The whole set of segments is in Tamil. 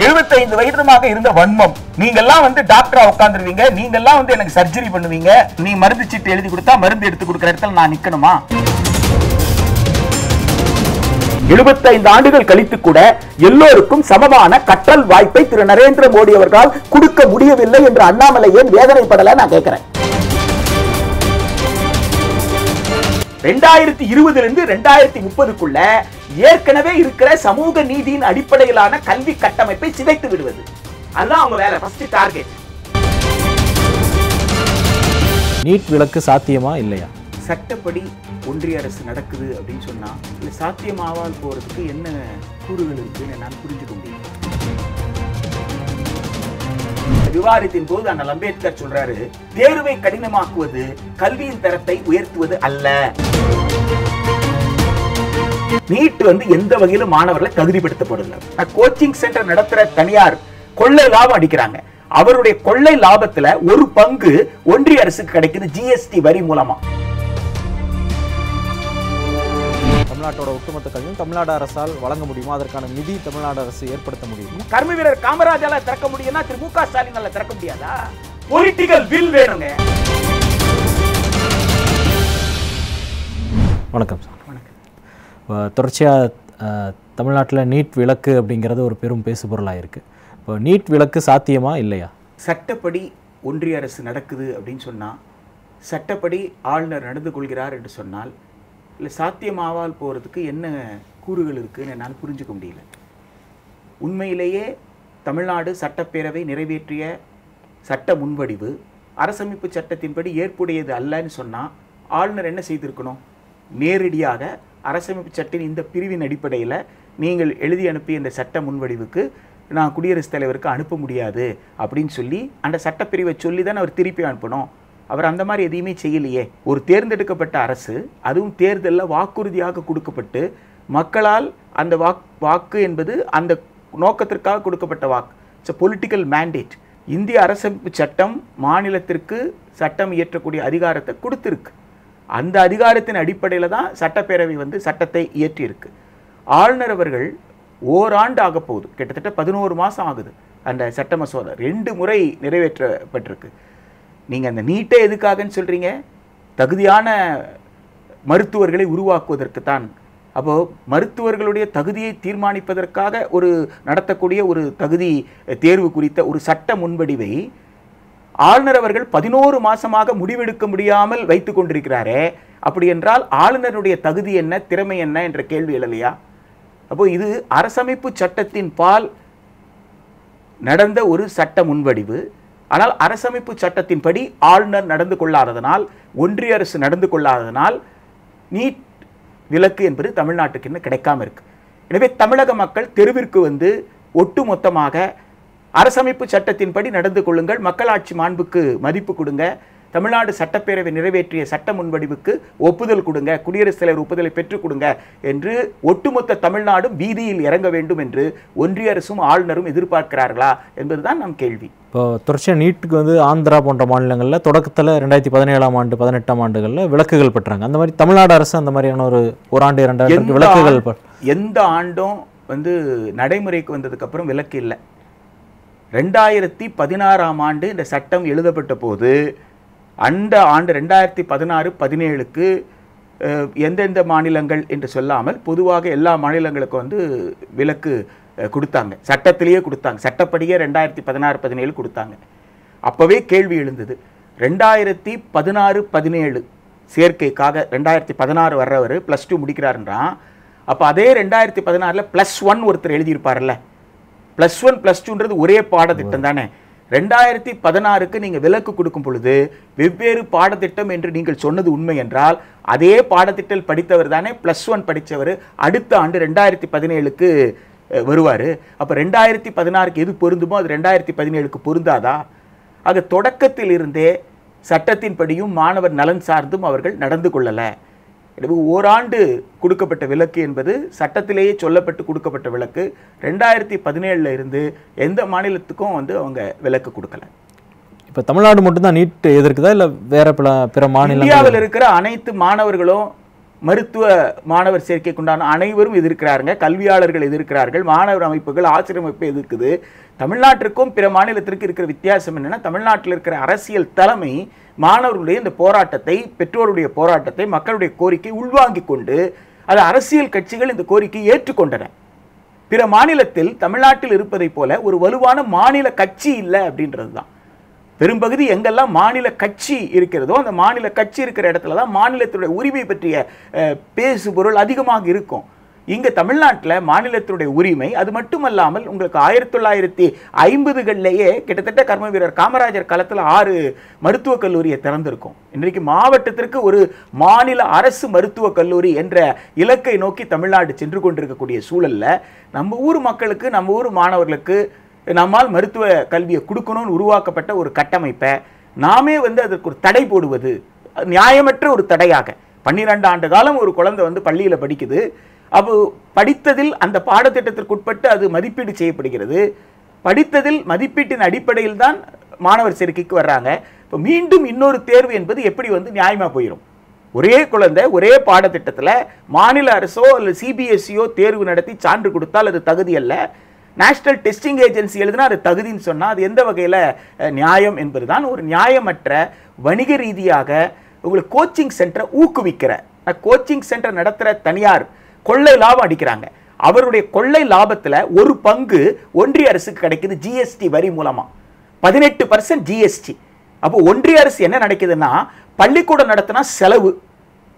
75 வயதுமாக இருந்த வன்மம். நீங்க எல்லாம் வந்து டாக்டரா உட்காந்துருவீங்க நீங்க எல்லாம் வந்து எனக்கு சர்ஜரி பண்ணுவீங்க. நீ மருந்து சீட்டு எழுதி கொடுத்தா மருந்து எடுத்து கொடுக்குற இடத்துல நான் நிக்கணுமா? 75 ஆண்டுகள் கழித்து கூட எல்லோருக்கும் சமமான கற்றல் வாய்ப்பை திரு நரேந்திர மோடி அவர்களால் கொடுக்க முடியவில்லை என்று அண்ணாமலை ஏன் வேதனைப்படல நான் கேட்கிறேன். ரெண்டாயிரத்தி இருபதுல இருந்து ரெண்டாயிரத்தி முப்பதுக்குள்ள ஏற்கனவே இருக்கிற சமூக நீதியின் அடிப்படையிலான கல்வி கட்டமைப்பை சிதைத்து விடுவது. அதுதான் அவங்க வேலை ஃபர்ஸ்ட் டார்கெட் நீட் விலக்கு சாத்தியமா இல்லையா? சட்டப்படி ஒன்றிய அரசு நடக்குது அப்படின்னு சொன்னா இல்ல சாத்தியமாவால் போறதுக்கு என்ன கூறுகள் இருக்குன்னு என்னால் புரிஞ்சுக்க முடியும்? விவாதத்தின் போது அண்ணல் அம்பேத்கர் சொல்றாரு தேர்வை கடினமாக்குவது கல்வியின் தரத்தை உயர்த்துவது அல்ல. நீட் வந்து எந்த வகையிலும் மாணவர்களை தகுதிப்படுத்தப்படல கோச்சிங் சென்டர் நடத்துற தனியார் கொள்ளை லாபம் அடிக்கிறாங்க. அவருடைய கொள்ளை லாபத்துல ஒரு பங்கு ஒன்றிய அரசுக்கு கிடைக்குது ஜிஎஸ்டி வரி மூலமா. தமிழ்நாட்டோட ஒட்டுமொத்த கல்வியும் தமிழ்நாடு அரசால் வழங்க முடியுமா? அதற்கான நிதி தமிழ்நாடு அரசு ஏற்படுத்த முடியுமா? கர்ம வீரர் காமராஜால திறக்க முடியும்னா திரு மு க ஸ்டாலினால திறக்க முடியாதா? பொலிட்டிக்கல் வில் வேணுங்க. வணக்கம் சார். இப்போ தொடர்ச்சியாக தமிழ்நாட்டில் நீட் விலக்கு அப்படிங்கிறது ஒரு பெரும் பேசு பொருளாக இருக்குது இப்போ நீட் விலக்கு சாத்தியமா இல்லையா? சட்டப்படி ஒன்றிய அரசு நடக்குது அப்படின்னு சொன்னா சட்டப்படி ஆளுநர் நடந்து கொள்கிறார் என்று சொன்னால் இல்லை சாத்தியமாவால் போகிறதுக்கு என்ன கூறுகள் இருக்குதுன்னு என்னால் புரிஞ்சுக்க முடியல. உண்மையிலேயே தமிழ்நாடு சட்டப்பேரவை நிறைவேற்றிய சட்ட முன்வடிவு அரசமைப்பு சட்டத்தின்படி ஏற்புடையது அல்லன்னு சொன்னால் ஆளுநர் என்ன செய்திருக்கணும்? நேரடியாக அரசமைப்பு சட்டின் இந்த பிரிவின் அடிப்படையில் நீங்கள் எழுதி அனுப்பிய இந்த சட்ட முன்வடிவுக்கு நான் குடியரசுத் தலைவருக்கு அனுப்ப முடியாது அப்படின்னு சொல்லி அந்த சட்டப்பிரிவை சொல்லி தான் அவர் திருப்பி அனுப்பணும். அவர் அந்த மாதிரி எதையுமே செய்யலையே. ஒரு தேர்ந்தெடுக்கப்பட்ட அரசு அதுவும் தேர்தலில் வாக்குறுதியாக கொடுக்கப்பட்டு மக்களால் அந்த வாக் வாக்கு என்பது அந்த நோக்கத்திற்காக கொடுக்கப்பட்ட வாக்கு. இட்ஸ் பொலிட்டிக்கல் மேண்டேட் இந்திய அரசமைப்பு சட்டம் மாநிலத்திற்கு சட்டம் இயற்றக்கூடிய அதிகாரத்தை கொடுத்துருக்கு. அந்த அதிகாரத்தின் அடிப்படையில் தான் சட்டப்பேரவை வந்து சட்டத்தை இயற்றியிருக்கு. ஆளுநர் அவர்கள் ஓராண்டு ஆகப்போகுது போகுது. கிட்டத்தட்ட பதினோரு மாதம் ஆகுது. அந்த சட்ட மசோதா ரெண்டு முறை நிறைவேற்றப்பட்டிருக்கு. நீங்கள் அந்த நீட்டை எதுக்காகன்னு சொல்கிறீங்க தகுதியான மருத்துவர்களை உருவாக்குவதற்கு தான் அப்போது மருத்துவர்களுடைய தகுதியை தீர்மானிப்பதற்காக ஒரு நடத்தக்கூடிய ஒரு தகுதி தேர்வு குறித்த ஒரு சட்ட முன்வடிவை ஆளுநர் அவர்கள் பதினோரு மாசமாக முடிவெடுக்க முடியாமல் வைத்து கொண்டிருக்கிறாரே அப்படி என்றால் ஆளுநருடைய தகுதி என்ன திறமை என்ன என்ற கேள்வி எழலையா அப்போ இது அரசமைப்பு சட்டத்தின் பால் நடந்த ஒரு சட்ட முன்வடிவு. ஆனால் அரசமைப்பு சட்டத்தின்படி ஆளுநர் நடந்து கொள்ளாததனால் ஒன்றிய அரசு நடந்து கொள்ளாததனால் நீட் விலக்கு என்பது தமிழ்நாட்டுக்கு இன்னும் கிடைக்காம இருக்கு. எனவே தமிழக மக்கள் தெருவிற்கு வந்து ஒட்டுமொத்தமாக அரசமைப்பு சட்டத்தின்படி நடந்து கொள்ளுங்கள் மக்களாட்சி மாண்புக்கு மதிப்பு கொடுங்க தமிழ்நாடு சட்டப்பேரவை நிறைவேற்றிய சட்ட முன்வடிவுக்கு ஒப்புதல் கொடுங்க குடியரசுத் தலைவர் ஒப்புதலை பெற்றுக் கொடுங்க என்று ஒட்டுமொத்த தமிழ்நாடும் வீதியில் இறங்க வேண்டும் என்று ஒன்றிய அரசும் ஆளுநரும் எதிர்பார்க்கிறார்களா என்பதுதான் நம் கேள்வி. இப்போ தொடர்ச்சியாக நீட்டுக்கு வந்து ஆந்திரா போன்ற மாநிலங்களில் தொடக்கத்தில் ரெண்டாயிரத்தி பதினேழாம் ஆண்டு பதினெட்டாம் ஆண்டுகளில் விலக்குகள் பெற்றாங்க. அந்த மாதிரி தமிழ்நாடு அரசு அந்த மாதிரியான ஒரு ஒரு ஆண்டு இரண்டு ஆண்டுக்கு எந்த ஆண்டு- ஆண்டும் வந்து நடைமுறைக்கு வந்ததுக்கு அப்புறம் விலக்கு இல்லை. ரெண்டாயிரத்தி பதினாறாம் ஆண்டு இந்த சட்டம் எழுதப்பட்ட போது அந்த ஆண்டு ரெண்டாயிரத்தி பதினாறு பதினேழுக்கு எந்தெந்த மாநிலங்கள் என்று சொல்லாமல் பொதுவாக எல்லா மாநிலங்களுக்கும் வந்து விலக்கு அஹ், கொடுத்தாங்க. சட்டத்திலேயே கொடுத்தாங்க. சட்டப்படியே ரெண்டாயிரத்தி பதினாறு பதினேழு கொடுத்தாங்க. அப்போவே கேள்வி எழுந்தது. ரெண்டாயிரத்தி பதினாறு பதினேழு சேர்க்கைக்காக ரெண்டாயிரத்தி பதினாறு வர்றவர் ப்ளஸ் டூ முடிக்கிறாருன்றான். அப்போ அதே ரெண்டாயிரத்தி பதினாறில் ப்ளஸ் ஒன் ஒருத்தர் எழுதியிருப்பார்ல ப்ளஸ் ஒன் ப்ளஸ் டூன்றது ஒரே பாடத்திட்டம் தானே. ரெண்டாயிரத்தி பதினாறுக்கு நீங்கள் விலக்கு கொடுக்கும் பொழுது வெவ்வேறு பாடத்திட்டம் என்று நீங்கள் சொன்னது உண்மை என்றால் அதே பாடத்திட்டத்தில் படித்தவர் தானே ப்ளஸ் ஒன் படித்தவர் அடுத்த ஆண்டு ரெண்டாயிரத்தி பதினேழுக்கு வருவார். அப்போ ரெண்டாயிரத்தி பதினாறுக்கு எது பொருந்துமோ அது ரெண்டாயிரத்தி பதினேழுக்கு பொருந்தாதா? ஆக தொடக்கத்தில் இருந்தே சட்டத்தின்படியும் மாணவர் நலன் சார்ந்தும் அவர்கள் நடந்து கொள்ளலை. எனவே ஓராண்டு கொடுக்கப்பட்ட விலக்கு என்பது சட்டத்திலேயே சொல்லப்பட்டு கொடுக்கப்பட்ட விலக்கு ரெண்டாயிரத்தி பதினேழுல இருந்து எந்த மாநிலத்துக்கும் வந்து அவங்க விலக்கு கொடுக்கல. இப்போ தமிழ்நாடு மட்டும்தான் நீட் எதிர்க்குதா? இல்லை வேற பிற பிற மாநிலங்கள்? இந்தியாவில் இருக்கிற அனைத்து மாணவர்களும் மருத்துவ மாணவர் சேர்க்கைக்குண்டான அனைவரும் எதிர்க்கிறாருங்க. கல்வியாளர்கள் எதிர்க்கிறார்கள். மாணவர் அமைப்புகள் ஆசிரியர் அமைப்பு எதிர்க்குது. தமிழ்நாட்டிற்கும் பிற மாநிலத்திற்கு இருக்கிற வித்தியாசம் என்னென்னா தமிழ்நாட்டில் இருக்கிற அரசியல் தலைமை மாணவர்களுடைய இந்த போராட்டத்தை பெற்றோருடைய போராட்டத்தை மக்களுடைய கோரிக்கை உள்வாங்கிக் கொண்டு அது அரசியல் கட்சிகள் இந்த கோரிக்கையை ஏற்றுக்கொண்டன. பிற மாநிலத்தில் தமிழ்நாட்டில் இருப்பதைப் போல ஒரு வலுவான மாநில கட்சி இல்லை அப்படின்றது தான் பெரும்பகுதி எங்கெல்லாம் மாநில கட்சி இருக்கிறதோ அந்த மாநில கட்சி இருக்கிற இடத்துல தான் மாநிலத்தினுடைய உரிமை பற்றிய பேசு பொருள் அதிகமாக இருக்கும். இங்கே தமிழ்நாட்டில் மாநிலத்தினுடைய உரிமை அது மட்டுமல்லாமல் உங்களுக்கு ஆயிரத்தி தொள்ளாயிரத்தி ஐம்பதுகள்லேயே கிட்டத்தட்ட கர்ம வீரர் காமராஜர் காலத்தில் ஆறு மருத்துவக் கல்லூரியை திறந்திருக்கும். இன்றைக்கு மாவட்டத்திற்கு ஒரு மாநில அரசு மருத்துவக் கல்லூரி என்ற இலக்கை நோக்கி தமிழ்நாடு சென்று கொண்டிருக்கக்கூடிய சூழலில் நம்ம ஊர் மக்களுக்கு நம்ம ஊர் மாணவர்களுக்கு நம்மால் மருத்துவ கல்வியை கொடுக்கணும்னு உருவாக்கப்பட்ட ஒரு கட்டமைப்பை நாமே வந்து அதற்கு ஒரு தடை போடுவது நியாயமற்ற ஒரு தடையாக. பன்னிரெண்டு ஆண்டு காலம் ஒரு குழந்தை வந்து பள்ளியில் படிக்குது. அப்போ படித்ததில் அந்த பாடத்திட்டத்திற்குட்பட்டு அது மதிப்பீடு செய்யப்படுகிறது. படித்ததில் மதிப்பீட்டின் அடிப்படையில் தான் மாணவர் சேர்க்கைக்கு வர்றாங்க. இப்போ மீண்டும் இன்னொரு தேர்வு என்பது எப்படி வந்து நியாயமாக போயிடும் ஒரே குழந்தை ஒரே பாடத்திட்டத்தில் மாநில அரசோ அல்லது சிபிஎஸ்சியோ தேர்வு நடத்தி சான்று கொடுத்தால் அது தகுதி அல்ல. நேஷனல் டெஸ்டிங் ஏஜென்சி எழுதுனா அது தகுதின்னு சொன்னால் அது எந்த வகையில் நியாயம் என்பதுதான் ஒரு நியாயமற்ற வணிக ரீதியாக உங்களுக்கு கோச்சிங் சென்டரை ஊக்குவிக்கிற. கோச்சிங் சென்டர் நடத்துகிற தனியார் கொள்ளை லாபம் அடிக்கிறாங்க. அவருடைய கொள்ளை லாபத்தில் ஒரு பங்கு ஒன்றிய அரசுக்கு கிடைக்குது ஜிஎஸ்டி வரி மூலமாக பதினெட்டு பர்சன்ட் ஜிஎஸ்டி அப்போ ஒன்றிய அரசு என்ன நடக்குதுன்னா பள்ளிக்கூடம் நடத்தினா செலவு.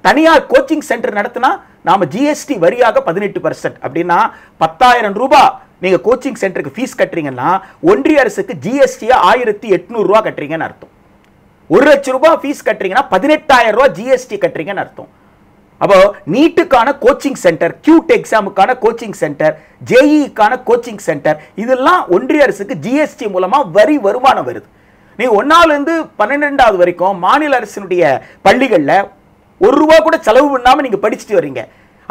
தனியார் கோச்சிங் சென்டர் நடத்தினா நாம ஜிஎஸ்டி வரியாக பதினெட்டு பர்சன்ட் அப்படின்னா பத்தாயிரம் ரூபாய் நீங்கள் கோச்சிங் சென்டருக்கு ஃபீஸ் கட்டுறீங்கன்னா ஒன்றிய அரசுக்கு ஜிஎஸ்டியை ஆயிரத்தி எட்நூறுரூவா கட்டுறீங்கன்னு அர்த்தம். ஒரு லட்ச ரூபாய் ஃபீஸ் கட்டுறீங்கன்னா பதினெட்டாயிரம் ரூபா ஜிஎஸ்டி கட்டுறீங்கன்னு அர்த்தம். அப்போ நீட்டுக்கான கோச்சிங் சென்டர் கியூட் எக்ஸாமுக்கான கோச்சிங் சென்டர் ஜேஇக்கான கோச்சிங் சென்டர் இதெல்லாம் ஒன்றிய அரசுக்கு ஜிஎஸ்டி மூலமாக வரி வருமானம் வருது. நீ ஒன்னாலேருந்து பன்னிரெண்டாவது வரைக்கும் மாநில அரசினுடைய பள்ளிகளில் ஒரு ரூபா கூட செலவு பண்ணாமல் நீங்கள் படிச்சுட்டு வரீங்க.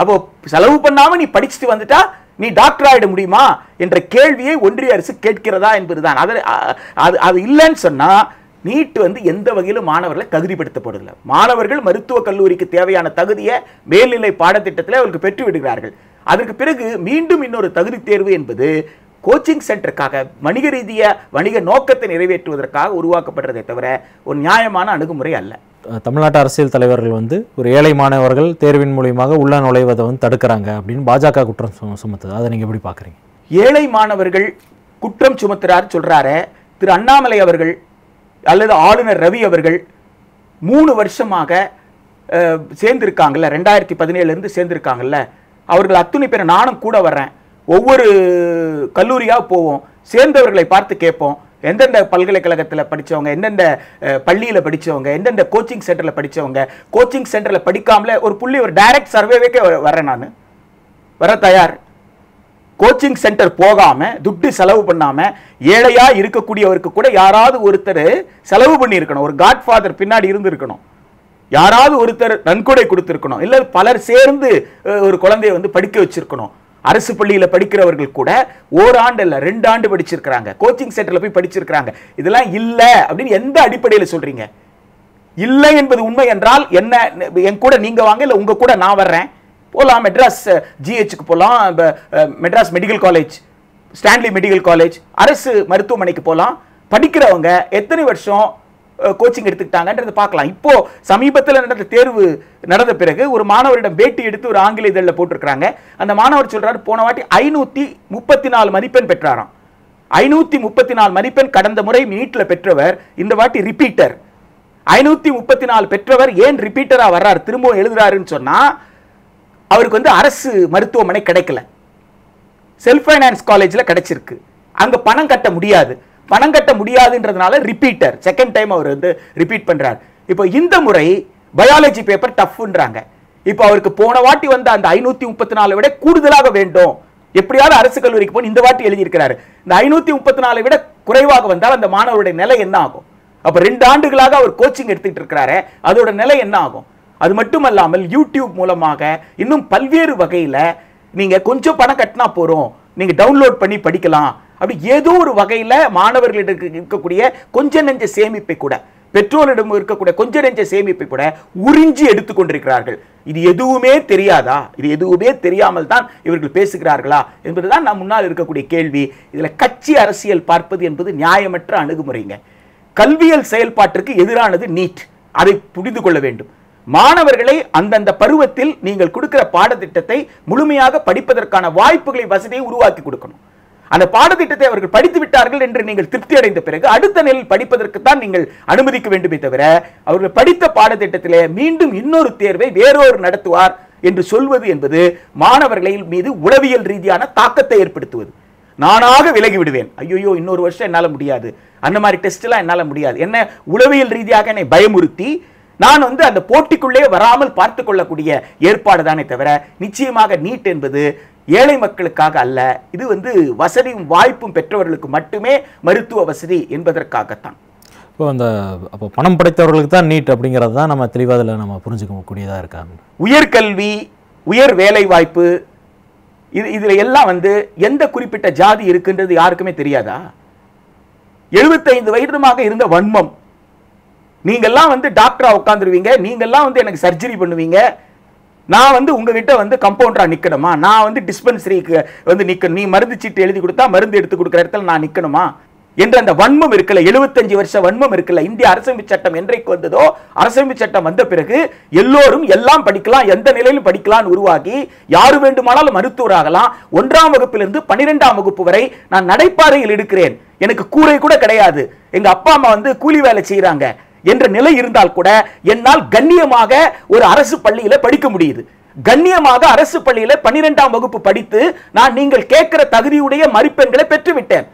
அப்போ செலவு பண்ணாமல் நீ படிச்சுட்டு வந்துட்டா நீ டாக்டர் ஆகிட முடியுமா? என்ற கேள்வியை ஒன்றிய அரசு கேட்கிறதா என்பதுதான். அது அது அது இல்லைன்னு சொன்னால் நீட் வந்து எந்த வகையிலும் மாணவர்களை தகுதிப்படுத்தப்படல மாணவர்கள் மருத்துவக் கல்லூரிக்கு தேவையான தகுதியை மேல்நிலை பாடத்திட்டத்தில் அவர்களுக்கு பெற்று விடுகிறார்கள். அதற்கு பிறகு மீண்டும் இன்னொரு தகுதி தேர்வு என்பது கோச்சிங் சென்டருக்காக வணிக ரீதிய வணிக நோக்கத்தை நிறைவேற்றுவதற்காக உருவாக்கப்படுறதே தவிர ஒரு நியாயமான அணுகுமுறை அல்ல. தமிழ்நாட்டு அரசியல் தலைவர்கள் வந்து ஒரு ஏழை மாணவர்கள் தேர்வின் மூலியமாக உள்ள நுழைவதை வந்து தடுக்கிறாங்க அப்படின்னு பாஜக குற்றம் சுமத்துது. அதை நீங்கள் எப்படி பார்க்குறீங்க ஏழை மாணவர்கள் குற்றம் சுமத்துறார் சொல்றாரு. திரு அண்ணாமலை அவர்கள் அல்லது ஆளுநர் ரவி அவர்கள் மூணு வருஷமாக சேர்ந்திருக்காங்கல்ல ரெண்டாயிரத்தி பதினேழுலேருந்து சேர்ந்திருக்காங்கல்ல. அவர்கள் அத்துணை பேரை நானும் கூட வர்றேன். ஒவ்வொரு கல்லூரியாக போவோம். சேர்ந்தவர்களை பார்த்து கேட்போம். எந்தெந்த பல்கலைக்கழகத்தில் படித்தவங்க எந்தெந்த பள்ளியில் படித்தவங்க எந்தெந்த கோச்சிங் சென்டரில் படித்தவங்க கோச்சிங் சென்டரில் படிக்காமல ஒரு புள்ளி ஒரு டைரக்ட் சர்வேவேக்கே வரேன் நான். வர தயார். கோச்சிங் சென்டர் போகாமல் துட்டு செலவு பண்ணாமல் ஏழையாக இருக்கக்கூடியவருக்கு கூட யாராவது ஒருத்தர் செலவு பண்ணியிருக்கணும். ஒரு காட்ஃபாதர் பின்னாடி இருந்திருக்கணும். யாராவது ஒருத்தர் நன்கொடை கொடுத்துருக்கணும். இல்லை பலர் சேர்ந்து ஒரு குழந்தையை வந்து படிக்க வச்சிருக்கணும். அரசு பள்ளியில் படிக்கிறவர்கள் கூட ஓராண்டு இல்லை ரெண்டு ஆண்டு படிச்சிருக்கிறாங்க. கோச்சிங் சென்டரில் போய் படிச்சிருக்கிறாங்க. இதெல்லாம் இல்லை அப்படின்னு எந்த அடிப்படையில் சொல்றீங்க? இல்லை என்பது உண்மை என்றால் என்ன? என் கூட நீங்க வாங்க இல்லை உங்க கூட நான் வர்றேன். போகலாம் மெட்ராஸ் ஜிஹெச்சுக்கு போகலாம் Madras medical college Stanley medical college அரசு மருத்துவமனைக்கு போகலாம் படிக்கிறவங்க எத்தனை வருஷம் கோச்சிங் எடுத்துக்கிட்டாங்கன்றதை பார்க்கலாம். இப்போ சமீபத்தில் நடந்த தேர்வு நடந்த பிறகு ஒரு மாணவரிடம் பேட்டி எடுத்து ஒரு ஆங்கில இதழில் போட்டிருக்கிறாங்க. அந்த மாணவர் சொல்றாரு போன வாட்டி ஐநூத்தி முப்பத்தி நாலு மதிப்பெண் பெற்றாராம். ஐநூத்தி முப்பத்தி நாலு மதிப்பெண் கடந்த முறை நீட்டில் பெற்றவர் இந்த வாட்டி ரிப்பீட்டர் ஐநூத்தி முப்பத்தி நாலு பெற்றவர் ஏன் ரிப்பீட்டரா வர்றார்? திரும்பவும் எழுதுறாருன்னு சொன்னா அவருக்கு வந்து அரசு மருத்துவமனை கிடைக்கல. செல்ஃப் ஃபைனான்ஸ் காலேஜில் கிடைச்சிருக்கு. அங்கே பணம் கட்ட முடியாது. பணம் கட்ட முடியாதுன்றதுனால ரிப்பீட்டர் செகண்ட் டைம் அவர் வந்து ரிப்பீட் பண்றார். இப்போ இந்த முறை பயாலஜி பேப்பர் டஃப்ன்றாங்க இப்போ அவருக்கு போன வாட்டி வந்த அந்த ஐநூத்தி முப்பத்தி நாலு விட கூடுதலாக வேண்டும். எப்படியாவது அரசு கல்லூரிக்கு போய் இந்த வாட்டி எழுதியிருக்கிறாரு. இந்த ஐநூத்தி முப்பத்தி நாலு விட குறைவாக வந்தால் அந்த மாணவருடைய நிலை என்ன ஆகும்? அப்ப ரெண்டு ஆண்டுகளாக அவர் கோச்சிங் எடுத்துக்கிட்டு இருக்கிறாரு. அதோட நிலை என்ன ஆகும்? அது மட்டுமல்லாமல் யூடியூப் மூலமாக இன்னும் பல்வேறு வகையில் நீங்கள் கொஞ்சம் பணம் கட்டினா போகிறோம் நீங்கள் டவுன்லோட் பண்ணி படிக்கலாம். அப்படி ஏதோ ஒரு வகையில மாணவர்களிடம் இருக்கக்கூடிய கொஞ்ச நெஞ்ச சேமிப்பை கூட பெற்றோரிடம் இருக்கக்கூடிய கொஞ்ச நெஞ்ச சேமிப்பை கூட உறிஞ்சி எடுத்துக்கொண்டிருக்கிறார்கள் இது எதுவுமே தெரியாதா? இது எதுவுமே தெரியாமல் தான் இவர்கள் பேசுகிறார்களா? என்பதுதான் நான் முன்னால் இருக்கக்கூடிய கேள்வி. இதுல கட்சி அரசியல் பார்ப்பது என்பது நியாயமற்ற அணுகுமுறைங்க. கல்வியல் செயல்பாட்டிற்கு எதிரானது நீட். அதை புரிந்து கொள்ள வேண்டும். மாணவர்களை அந்தந்த பருவத்தில் நீங்கள் கொடுக்கிற பாடத்திட்டத்தை முழுமையாக படிப்பதற்கான வாய்ப்புகளை வசதியை உருவாக்கி கொடுக்கணும். அந்த பாடத்திட்டத்தை அவர்கள் படித்து விட்டார்கள் என்று நீங்கள் திருப்தி அடைந்த பிறகு அடுத்த நிலையில் படிப்பதற்கு தான் நீங்கள் அனுமதிக்க வேண்டுமே தவிர அவர்கள் படித்த பாடத்திட்டத்திலே மீண்டும் இன்னொரு தேர்வை வேறொரு நடத்துவார் என்று சொல்வது என்பது மாணவர்களின் மீது உளவியல் ரீதியான தாக்கத்தை ஏற்படுத்துவது. நானாக விலகி விடுவேன். ஐயோ இன்னொரு வருஷம் என்னால் முடியாது. அந்த மாதிரி டெஸ்ட் எல்லாம் முடியாது. என்ன உளவியல் ரீதியாக என்னை பயமுறுத்தி நான் வந்து அந்த போட்டிக்குள்ளே வராமல் பார்த்து கொள்ளக்கூடிய ஏற்பாடு தானே தவிர நிச்சயமாக நீட் என்பது ஏழை மக்களுக்காக அல்ல இது வந்து வசதியும் வாய்ப்பும் பெற்றவர்களுக்கு மட்டுமே மருத்துவ வசதி என்பதற்காகத்தான். இப்போ அந்த அப்போ பணம் படைத்தவர்களுக்கு தான் நீட் அப்படிங்கிறது தான் நம்ம தெளிவாக அதில் நம்ம புரிஞ்சுக்க கூடியதாக இருக்காங்க உயர்கல்வி உயர் வேலை வாய்ப்பு இது இதுல எல்லாம் வந்து எந்த குறிப்பிட்ட ஜாதி இருக்குன்றது யாருக்குமே தெரியாதா? எழுபத்தைந்து வயதுமாக இருந்த வன்மம். நீங்கெல்லாம் வந்து டாக்டரா உட்காந்துருவீங்க நீங்கெல்லாம் வந்து எனக்கு சர்ஜரி பண்ணுவீங்க நான் வந்து உங்ககிட்ட வந்து கம்பவுண்டராக நிற்கணுமா நான் வந்து டிஸ்பென்சரிக்கு வந்து நிற்கணும் நீ மருந்து சீட்டு எழுதி கொடுத்தா மருந்து எடுத்து கொடுக்குற இடத்துல நான் நிற்கணுமா என்ற அந்த வன்மம் இருக்கல எழுபத்தஞ்சு வருஷ வன்மம் இருக்கல இந்திய அரசமைப்பு சட்டம் என்றைக்கு வந்ததோ அரசமைப்பு சட்டம் வந்த பிறகு எல்லோரும் எல்லாம் படிக்கலாம் எந்த நிலையிலும் படிக்கலாம் உருவாகி யாரு வேண்டுமானாலும் மருத்துவராகலாம் ஒன்றாம் வகுப்பிலிருந்து பனிரெண்டாம் வகுப்பு வரை நான் நடைபாதையில் இருக்கிறேன் எனக்கு கூரை கூட கிடையாது. எங்க அப்பா அம்மா வந்து கூலி வேலை செய்யறாங்க என்ற நிலை இருந்தால் கூட என்னால் கண்ணியமாக ஒரு அரசு பள்ளியில் படிக்க முடியுது. கண்ணியமாக அரசு பள்ளியில் பன்னிரெண்டாம் வகுப்பு படித்து நான் நீங்கள் கேட்கிற தகுதியுடைய மதிப்பெண்களை பெற்றுவிட்டேன்.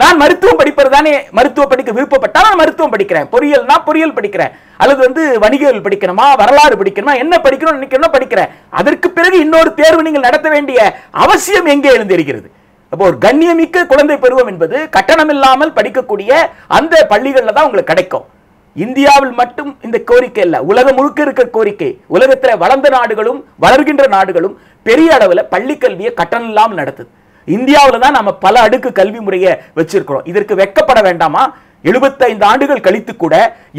நான் மருத்துவம் படிப்பது தானே மருத்துவம் படிக்க விருப்பப்பட்டால் நான் மருத்துவம் படிக்கிறேன். பொறியியல்னா பொறியியல் படிக்கிறேன். அல்லது வந்து வணிகவியல் படிக்கணுமா வரலாறு படிக்கணுமா என்ன படிக்கணும் நினைக்கணும் படிக்கிறேன்? அதற்கு பிறகு இன்னொரு தேர்வு நீங்கள் நடத்த வேண்டிய அவசியம் எங்கே எழுந்திருக்கிறது? அப்போ ஒரு கண்ணியமிக்க குழந்தை பருவம் என்பது கட்டணம் இல்லாமல் படிக்கக்கூடிய அந்த பள்ளிகளில் தான் உங்களுக்கு கிடைக்கும். இந்தியாவில் மட்டும் இந்த கோரிக்கை இல்ல உலகம் முழுக்க இருக்க கோரிக்கை. உலகத்துல வளர்ந்த நாடுகளும் வளர்கின்ற நாடுகளும் பெரிய அளவுல பள்ளி கல்வியை கட்டணம் இல்லாமல் நடத்துது. இந்தியாவுல தான் நம்ம பல அடுக்கு கல்வி முறையை வச்சிருக்கிறோம். இதற்கு வெட்கப்பட வேண்டாமா? 75 ஆண்டுகள் கழித்து கூட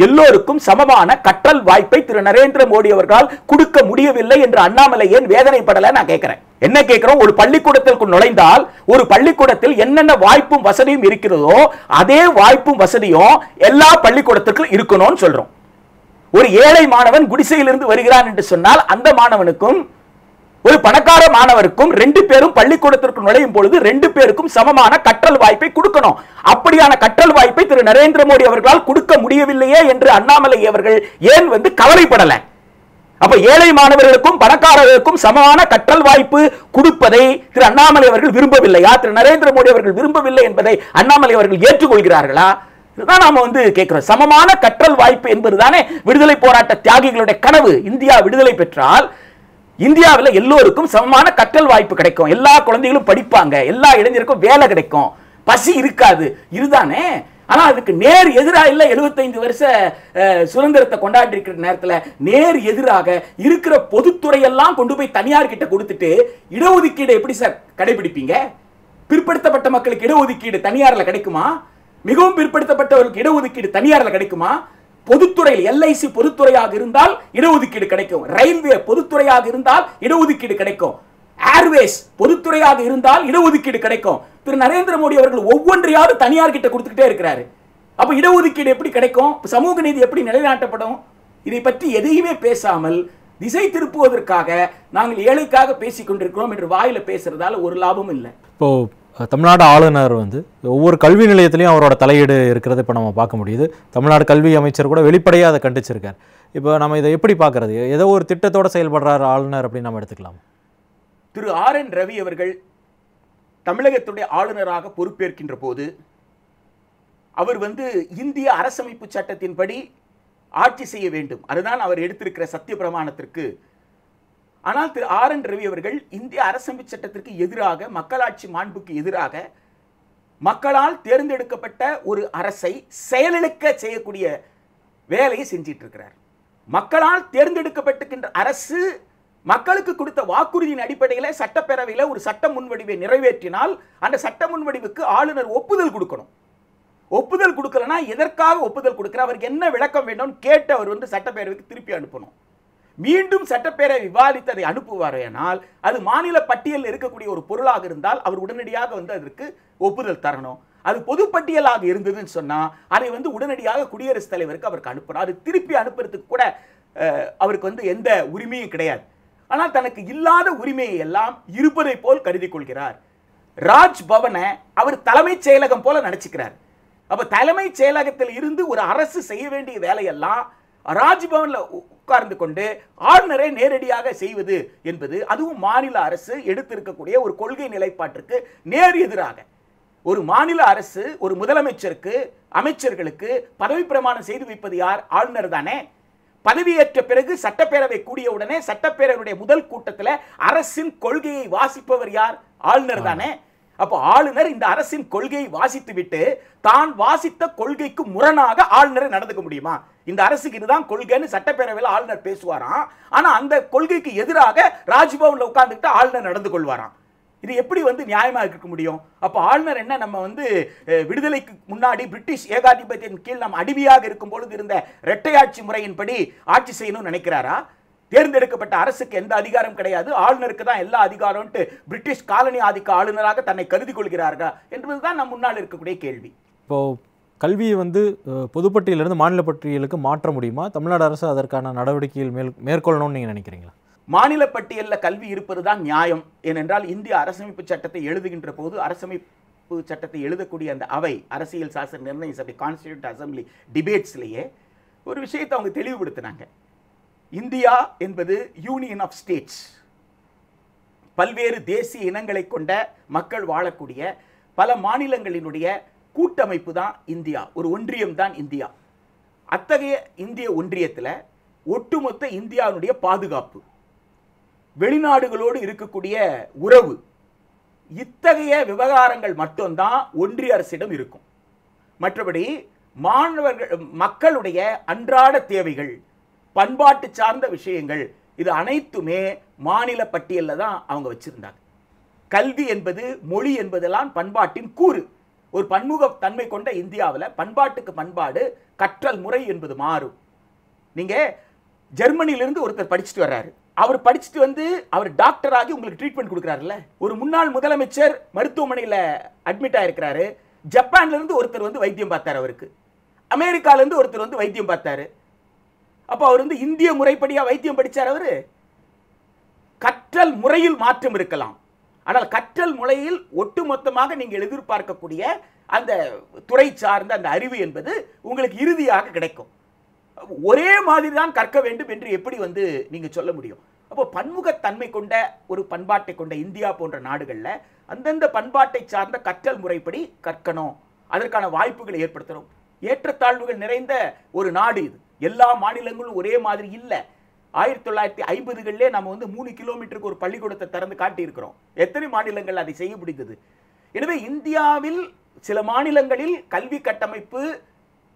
எல்லோருக்கும் சமமான கற்றல் வாய்ப்பை திரு நரேந்திர மோடி அவர்களால் கொடுக்க முடியவில்லை என்று அண்ணாமலை ஏன் வேதனைப்படலை நான் கேட்கிறேன் என்ன கேட்கிறோம்? ஒரு பள்ளிக்கூடத்திற்கு நுழைந்தால் ஒரு பள்ளிக்கூடத்தில் என்னென்ன வாய்ப்பும் வசதியும் இருக்கிறதோ அதே வாய்ப்பும் வசதியும் எல்லா பள்ளிக்கூடத்திற்கும் இருக்கணும்னு சொல்றோம். ஒரு ஏழை மாணவன் குடிசையிலிருந்து வருகிறான் என்று சொன்னால் அந்த மாணவனுக்கும் ஒரு பணக்கார மாணவருக்கும் ரெண்டு பேரும் பள்ளிக்கூடத்திற்கு நுழையும் பொழுது ரெண்டு பேருக்கும் சமமான கற்றல் வாய்ப்பை கொடுக்கணும். அப்படியான கற்றல் வாய்ப்பை திரு நரேந்திர மோடி அவர்களால் கொடுக்க முடியவில்லையே என்று அண்ணாமலை அவர்கள் ஏன் வந்து கவலைப்படலை? அப்ப ஏழை மாணவர்களுக்கும் பணக்காரர்களுக்கும் சமமான கற்றல் வாய்ப்பு கொடுப்பதை திரு அண்ணாமலை அவர்கள் விரும்பவில்லையா? திரு நரேந்திர மோடி அவர்கள் விரும்பவில்லை என்பதை அண்ணாமலை அவர்கள் ஏற்றுக்கொள்கிறார்களா? இதுதான் நாம வந்து கேட்கிறோம். சமமான கற்றல் வாய்ப்பு என்பதுதானே விடுதலை போராட்ட தியாகிகளுடைய கனவு. இந்தியா விடுதலை பெற்றால் இந்தியாவில் எல்லோருக்கும் சமமான கற்றல் வாய்ப்பு கிடைக்கும். எல்லா குழந்தைகளும் படிப்பாங்க. எல்லா இளைஞருக்கும் வேலை கிடைக்கும். பசி இருக்காது. இதுதானே? ஆனா அதுக்கு நேர் எதிராக இல்ல 75 வருஷ சுதந்திரத்தை கொண்டாடி இருக்கிற நேரத்துல நேர் எதிராக இருக்கிற பொதுத்துறை எல்லாம் கொண்டு போய் தனியார் கிட்ட கொடுத்துட்டு இடஒதுக்கீடு எப்படி சார் கடைபிடிப்பீங்க? பிற்படுத்தப்பட்ட மக்களுக்கு இடஒதுக்கீடு தனியார்ல கிடைக்குமா? மிகவும் பிற்படுத்தப்பட்டவர்களுக்கு இடஒதுக்கீடு தனியார்ல கிடைக்குமா? பொதுத்துறையில் எல்ஐசி பொதுத்துறையாக இருந்தால் இடஒதுக்கீடு கிடைக்கும். ரயில்வே பொதுத்துறையாக இருந்தால் இடஒதுக்கீடு கிடைக்கும். ஏர்வேஸ் பொதுத்துறையாக இருந்தால் இடஒதுக்கீடு கிடைக்கும். திரு. நரேந்திர மோடி அவர்கள் ஒவ்வொன்றையாவது தனியார் கிட்ட கொடுத்துக்கிட்டே இருக்கிறாரு. அப்போ இடஒதுக்கீடு எப்படி கிடைக்கும்? சமூக நீதி எப்படி நிலைநாட்டப்படும்? இதை பற்றி எதையுமே பேசாமல் திசை திருப்புவதற்காக நாங்கள் ஏழைக்காக பேசிக் கொண்டிருக்கிறோம் என்று வாயில பேசுறதால ஒரு லாபமும் இல்லை. இப்போ தமிழ்நாடு ஆளுநர் வந்து ஒவ்வொரு கல்வி நிலையத்திலையும் அவரோட தலையீடு இருக்கிறத இப்போ நம்ம பார்க்க முடியுது. தமிழ்நாடு கல்வி அமைச்சர் கூட வெளிப்படையாக அதை கண்டிச்சிருக்கார். இப்போ நம்ம இதை எப்படி பார்க்கறது? ஏதோ ஒரு திட்டத்தோட செயல்படுறாரு ஆளுநர் அப்படின்னு நம்ம எடுத்துக்கலாம். திரு ஆர் என் ரவி அவர்கள் தமிழகத்துடைய ஆளுநராக பொறுப்பேற்கின்ற போது அவர் வந்து இந்திய அரசமைப்பு சட்டத்தின்படி ஆட்சி செய்ய வேண்டும். அதுதான் அவர் எடுத்திருக்கிற சத்திய பிரமாணத்திற்கு. ஆனால் திரு ஆர் என் ரவி அவர்கள் இந்திய அரசமைப்பு சட்டத்திற்கு எதிராக மக்களாட்சி மாண்புக்கு எதிராக மக்களால் தேர்ந்தெடுக்கப்பட்ட ஒரு அரசை செயலிழக்க செய்யக்கூடிய வேலையை செஞ்சிட்டு இருக்கிறார். மக்களால் தேர்ந்தெடுக்கப்பட்டிருக்கின்ற அரசு மக்களுக்கு கொடுத்த வாக்குறுதியின் அடிப்படையில் சட்டப்பேரவையில் ஒரு சட்ட முன்வடிவை நிறைவேற்றினால் அந்த சட்ட முன்வடிவுக்கு ஆளுநர் ஒப்புதல் கொடுக்கணும். ஒப்புதல் கொடுக்கலனா எதற்காக ஒப்புதல் கொடுக்குற அவருக்கு என்ன விளக்கம் வேண்டும்னு கேட்டு அவர் வந்து சட்டப்பேரவைக்கு திருப்பி அனுப்பணும். மீண்டும் சட்டப்பேரவை விவாதித்து அதை அனுப்புவாரேனால் அது மாநில பட்டியலில் இருக்கக்கூடிய ஒரு பொருளாக இருந்தால் அவர் உடனடியாக வந்து அதற்கு ஒப்புதல் தரணும். அது பொதுப்பட்டியலாக இருந்ததுன்னு சொன்னால் அதை வந்து உடனடியாக குடியரசுத் தலைவருக்கு அவருக்கு அனுப்பணும். அது திருப்பி அனுப்புறதுக்கு கூட அவருக்கு வந்து எந்த உரிமையும் கிடையாது. ஆனால் தனக்கு இல்லாத உரிமையை எல்லாம் இருப்பதை போல் கருதி கொள்கிறார். ராஜ் பவனை அவர் தலைமைச் செயலகம் போல நினைச்சுக்கிறார் அப்ப தலைமைச் செயலகத்தில் இருந்து ஒரு அரசு செய்ய வேண்டிய வேலையெல்லாம் ராஜ்பவன்ல உட்கார்ந்து கொண்டு ஆளுநரை நேரடியாக செய்வது என்பது அதுவும் மாநில அரசு எடுத்திருக்கக்கூடிய ஒரு கொள்கை நிலைப்பாட்டிற்கு நேர் எதிராக. ஒரு மாநில அரசு ஒரு முதலமைச்சருக்கு அமைச்சர்களுக்கு பதவி பிரமாணம் செய்து வைப்பது யார்? ஆளுநர் தானே. பதவியேற்ற பிறகு சட்டப்பேரவை கூடிய உடனே சட்டப்பேரவையுடைய முதல் கூட்டத்தில் அரசின் கொள்கையை வாசிப்பவர் யார்? ஆளுநர் தானே. அப்போ ஆளுநர் இந்த அரசின் கொள்கையை வாசித்து விட்டு தான் வாசித்த கொள்கைக்கு முரணாக ஆளுநர் நடந்துக்க முடியுமா? இந்த அரசுக்கு இதுதான் கொள்கைன்னு சட்டப்பேரவையில் ஆளுநர் பேசுவாராம். ஆனா அந்த கொள்கைக்கு எதிராக ராஜ்பவன்ல உட்கார்ந்துட்டு ஆளுநர் நடந்து கொள்வாராம். இது எப்படி வந்து நியாயமாக இருக்க முடியும்? அப்போ ஆளுநர் என்ன நம்ம வந்து விடுதலைக்கு முன்னாடி பிரிட்டிஷ் ஏகாதிபத்தியத்தின் கீழ் நாம் அடிமையாக இருக்கும் பொழுது இருந்த இரட்டையாட்சி முறையின்படி ஆட்சி செய்யணும்னு நினைக்கிறாரா? தேர்ந்தெடுக்கப்பட்ட அரசுக்கு எந்த அதிகாரம் கிடையாது. ஆளுநருக்கு தான் எல்லா அதிகாரம்ட்டு பிரிட்டிஷ் காலனி ஆதிக்க ஆளுநராக தன்னை கருதி கொள்கிறார்களா என்பதுதான் நம் முன்னால் இருக்கக்கூடிய கேள்வி. இப்போ கல்வியை வந்து பொதுப்பட்டியலிருந்து மாநில பட்டியலுக்கு மாற்ற முடியுமா? தமிழ்நாடு அரசு அதற்கான நடவடிக்கைகள் மேல் மேற்கொள்ளணும்னு நீங்கள் நினைக்கிறீங்களா? மாநில பட்டியலில் கல்வி இருப்பதுதான் நியாயம். ஏனென்றால் இந்திய அரசமைப்பு சட்டத்தை எழுதுகின்ற போது அரசமைப்பு சட்டத்தை எழுதக்கூடிய அந்த அவை அரசியல் சாசன நிர்ணய சபை கான்ஸ்டிடியூட் அசம்பிளி டிபேட்ஸ்லேயே ஒரு விஷயத்தை அவங்க தெளிவுபடுத்தினாங்க. இந்தியா என்பது யூனியன் ஆஃப் ஸ்டேட்ஸ் பல்வேறு தேசிய இனங்களை கொண்ட மக்கள் வாழக்கூடிய பல மாநிலங்களினுடைய கூட்டமைப்பு தான் இந்தியா. ஒரு ஒன்றியம் தான் இந்தியா. அத்தகைய இந்திய ஒன்றியத்தில் ஒட்டுமொத்த இந்தியாவுடைய பாதுகாப்பு. வெளிநாடுகளோடு இருக்கக்கூடிய உறவு இத்தகைய விவகாரங்கள் மட்டும்தான் ஒன்றிய அரசிடம் இருக்கும். மற்றபடி மாணவர்கள் மக்களுடைய அன்றாட தேவைகள் பண்பாட்டு சார்ந்த விஷயங்கள் இது அனைத்துமே மாநில பட்டியலில் தான் அவங்க வச்சுருந்தாங்க. கல்வி என்பது மொழி என்பதெல்லாம் பண்பாட்டின் கூறு. ஒரு பன்முக தன்மை கொண்ட இந்தியாவில் பண்பாட்டுக்கு பண்பாடு கற்றல் முறை என்பது மாறும். நீங்கள் ஜெர்மனியிலிருந்து ஒருத்தர் படிச்சுட்டு வர்றாரு. அவர் படிச்சுட்டு வந்து அவர் டாக்டர் ஆகி உங்களுக்கு ட்ரீட்மெண்ட் கொடுக்குறாருல்ல? ஒரு முன்னாள் முதலமைச்சர் மருத்துவமனையில் அட்மிட் ஆகிருக்கிறாரு ஜப்பான்லேருந்து ஒருத்தர் வந்து வைத்தியம் பார்த்தார் அவருக்கு. அமெரிக்காலேருந்து ஒருத்தர் வந்து வைத்தியம் பார்த்தாரு. அப்போ அவர் வந்து இந்திய முறைப்படியாக வைத்தியம் படித்தார் அவர். கற்றல் முறையில் மாற்றம் இருக்கலாம். ஆனால் கற்றல் முறையில் ஒட்டுமொத்தமாக நீங்கள் எதிர்பார்க்கக்கூடிய அந்த துறை சார்ந்த அந்த அறிவு என்பது உங்களுக்கு இறுதியாக கிடைக்கும். ஒரே மாதிரி தான் கற்க வேண்டும் என்று எப்படி வந்து நீங்கள் சொல்ல முடியும்? அப்போ பன்முகத்தன்மை கொண்ட ஒரு பண்பாட்டை கொண்ட இந்தியா போன்ற நாடுகளில் அந்தந்த பண்பாட்டை சார்ந்த கற்றல் முறைப்படி கற்கணும். அதற்கான வாய்ப்புகளை ஏற்படுத்தணும். ஏற்றத்தாழ்வுகள் நிறைந்த ஒரு நாடு இது. எல்லா மாநிலங்களும் ஒரே மாதிரி இல்லை. ஆயிரத்தி தொள்ளாயிரத்தி ஐம்பதுகளிலே நம்ம வந்து மூணு கிலோமீட்டருக்கு ஒரு பள்ளிக்கூடத்தை திறந்து காட்டியிருக்கிறோம். எத்தனை மாநிலங்கள் அதை செய்ய முடிந்தது? எனவே இந்தியாவில் சில மாநிலங்களில் கல்வி கட்டமைப்பு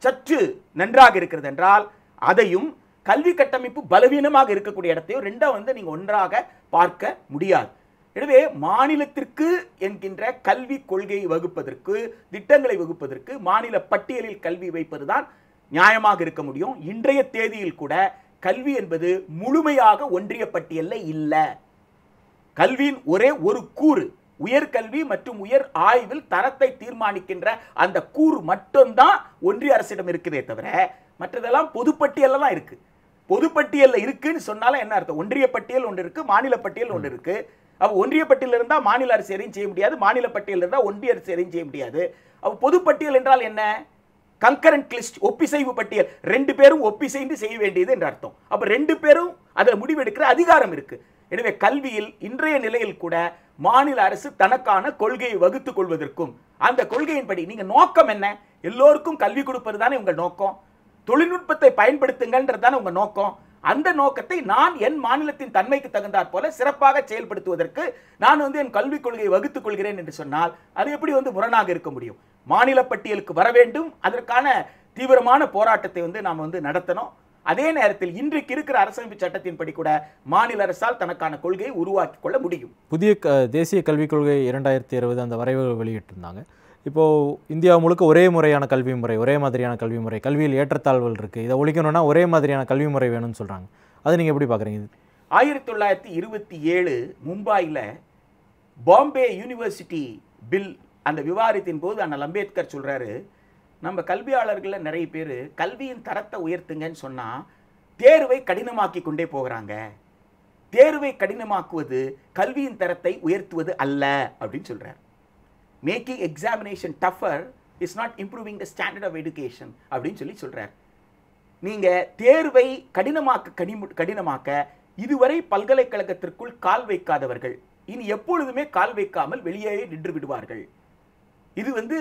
சற்று நன்றாக இருக்கிறது என்றால் அதையும் கல்வி கட்டமைப்பு பலவீனமாக இருக்கக்கூடிய இடத்தையும் ரெண்டா வந்து நீங்கள் ஒன்றாக பார்க்க முடியாது. எனவே மாநிலத்திற்கு என்கின்ற கல்வி கொள்கையை வகுப்பதற்கு திட்டங்களை வகுப்பதற்கு மாநில பட்டியலில் கல்வி வைப்பதுதான் நியாயமாக இருக்க முடியும். இன்றைய தேதியில் கூட கல்வி என்பது முழுமையாக ஒன்றிய பட்டியலில் இல்லை. கல்வியின் ஒரே ஒரு கூறு உயர்கல்வி மற்றும் உயர் ஆய்வில் தரத்தை தீர்மானிக்கின்ற அந்த கூறு மட்டும்தான் ஒன்றிய அரசிடம் இருக்குதே தவிர மற்றதெல்லாம் பொதுப்பட்டியலில் தான் இருக்குது பொதுப்பட்டியலில் இருக்குன்னு சொன்னாலும் என்ன அர்த்தம்? ஒன்றிய பட்டியல் ஒன்று இருக்குது மாநில பட்டியல் ஒன்று இருக்குது அப்போ ஒன்றிய பட்டியல் இருந்தால் மாநில அரசு எதையும் செய்ய முடியாது மாநில பட்டியல் இருந்தால் ஒன்றிய அரசு எதையும் செய்ய முடியாது. அப்போ பொதுப்பட்டியல் என்றால் என்ன? கங்கரண்ட் லிஸ்ட் ஒப்பிசைவு பட்டியல். ரெண்டு பேரும் ஒப்பிசைந்து செய்ய வேண்டியது என்று அர்த்தம். அப்போ ரெண்டு பேரும் அதில் முடிவெடுக்கிற அதிகாரம் இருக்குது எனவே கல்வியில் இன்றைய நிலையில் கூட மாநில அரசு தனக்கான கொள்கையை வகுத்துக் கொள்வதற்கும் அந்த கொள்கையின்படி நீங்கள் நோக்கம் என்ன? எல்லோருக்கும் கல்வி கொடுப்பது தானே உங்கள் நோக்கம். தொழில்நுட்பத்தை பயன்படுத்துங்கன்றது தானே உங்கள் நோக்கம். அந்த நோக்கத்தை நான் என் மாநிலத்தின் தன்மைக்கு தகுந்தாற் போல சிறப்பாக செயல்படுத்துவதற்கு நான் வந்து என் கல்விக் கொள்கையை வகுத்துக் கொள்கிறேன் என்று சொன்னால் அது எப்படி வந்து முரணாக இருக்க முடியும்? மாநில பட்டியலுக்கு வர வேண்டும் அதற்கான தீவிரமான போராட்டத்தை வந்து நாம் வந்து நடத்தணும். அதே நேரத்தில் இன்றைக்கு இருக்கிற அரசமைப்பு சட்டத்தின்படி கூட மாநில அரசால் தனக்கான கொள்கையை உருவாக்கி கொள்ள முடியும். புதிய க தேசிய கல்விக் கொள்கை இரண்டாயிரத்தி இருபது அந்த வரைவு வெளியிட்டிருந்தாங்க. இப்போது இந்தியா முழுக்க ஒரே முறையான கல்வி முறை ஒரே மாதிரியான கல்வி முறை கல்வியில் ஏற்றத்தாழ்வுகள் இருக்குது இதை ஒழிக்கணும்னா ஒரே மாதிரியான கல்வி முறை வேணும்னு சொல்கிறாங்க அது நீங்கள் எப்படி பார்க்குறீங்க ஆயிரத்தி தொள்ளாயிரத்தி இருபத்தி ஏழு மும்பாயில் பாம்பே யூனிவர்சிட்டி பில் அந்த விவாதத்தின் போது அண்ணல் அம்பேத்கர் சொல்றாரு நம்ம கல்வியாளர்களில் நிறைய பேர் கல்வியின் தரத்தை உயர்த்துங்கன்னு சொன்னால் தேர்வை கடினமாக்கி கொண்டே போகிறாங்க. தேர்வை கடினமாக்குவது கல்வியின் தரத்தை உயர்த்துவது அல்ல அப்படின்னு சொல்கிறார் making examination tougher is not improving the standard of education அப்படின்னு சொல்லி சொல்கிறார் நீங்கள் தேர்வை கடினமாக்க கடிமு கடினமாக்க இதுவரை பல்கலைக்கழகத்திற்குள் கால் வைக்காதவர்கள் இனி எப்பொழுதுமே கால் வைக்காமல் வெளியே நின்று விடுவார்கள். இது வந்து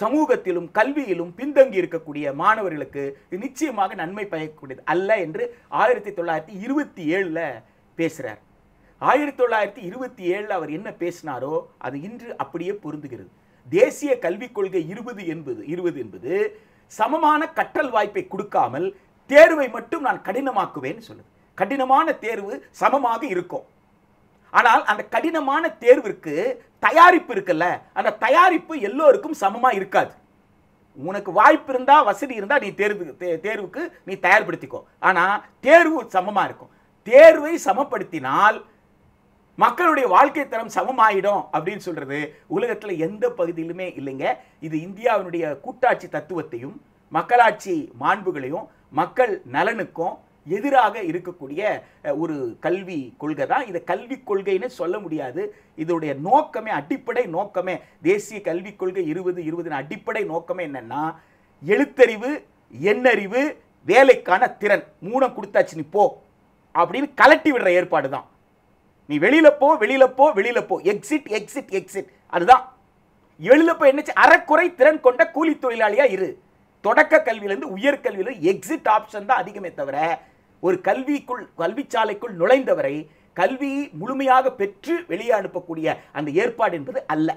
சமூகத்திலும் கல்வியிலும் பின்தங்கி இருக்கக்கூடிய மாணவர்களுக்கு இது நிச்சயமாக நன்மை பயக்கக்கூடியது அல்ல என்று ஆயிரத்தி தொள்ளாயிரத்தி இருபத்தி ஏழில் பேசுகிறார் ஆயிரத்தி தொள்ளாயிரத்தி இருபத்தி ஏழில் அவர் என்ன பேசினாரோ அது இன்று அப்படியே பொருந்துகிறது. தேசிய கல்விக் கொள்கை இருபது என்பது இருபது என்பது சமமான கற்றல் வாய்ப்பை கொடுக்காமல் தேர்வை மட்டும் நான் கடினமாக்குவேன்னு சொல்லுது. கடினமான தேர்வு சமமாக இருக்கும். ஆனால் அந்த கடினமான தேர்விற்கு தயாரிப்பு இருக்குல்ல அந்த தயாரிப்பு எல்லோருக்கும் சமமாக இருக்காது. உனக்கு வாய்ப்பு இருந்தால் வசதி இருந்தால் நீ தேர்வு தே- தேர்வுக்கு நீ தயார்படுத்திக்கோ. ஆனால் தேர்வு சமமாக இருக்கும். தேர்வை சமப்படுத்தினால் மக்களுடைய வாழ்க்கை தரம் சமமாயிடும் அப்படின்னு சொல்கிறது உலகத்தில் எந்த பகுதியிலுமே இல்லைங்க. இது இந்தியாவினுடைய கூட்டாட்சி தத்துவத்தையும் மக்களாட்சி மாண்புகளையும் மக்கள் நலனுக்கும் எதிராக இருக்கக்கூடிய ஒரு கல்வி கொள்கை தான். இதை கல்விக் கொள்கைன்னு சொல்ல முடியாது. இதோடைய நோக்கமே அடிப்படை நோக்கமே தேசிய கல்விக் கொள்கை இருபது இருபதுன்னு அடிப்படை நோக்கமே என்னென்னா எழுத்தறிவு எண்ணறிவு வேலைக்கான திறன். மூணம் கொடுத்தாச்சு நீ போ. அப்படின்னு கலட்டி விடுற ஏற்பாடு தான். நீ வெளியில போ வெளியில போ வெளியில போ. எக்ஸிட் எக்ஸிட் எக்ஸிட் அதுதான். வெளியில போய் என்னச்சு? அறக்குறை திறன் கொண்ட கூலி தொழிலாளியாக இரு. தொடக்க கல்வியிலேருந்து உயர்கல்வியில எக்ஸிட் ஆப்ஷன் தான் அதிகமே தவிர ஒரு கல்விக்குள் கல்விச்சாலைக்குள் நுழைந்தவரை கல்வி முழுமையாக பெற்று வெளியே அனுப்பக்கூடிய அந்த ஏற்பாடு என்பது அல்ல.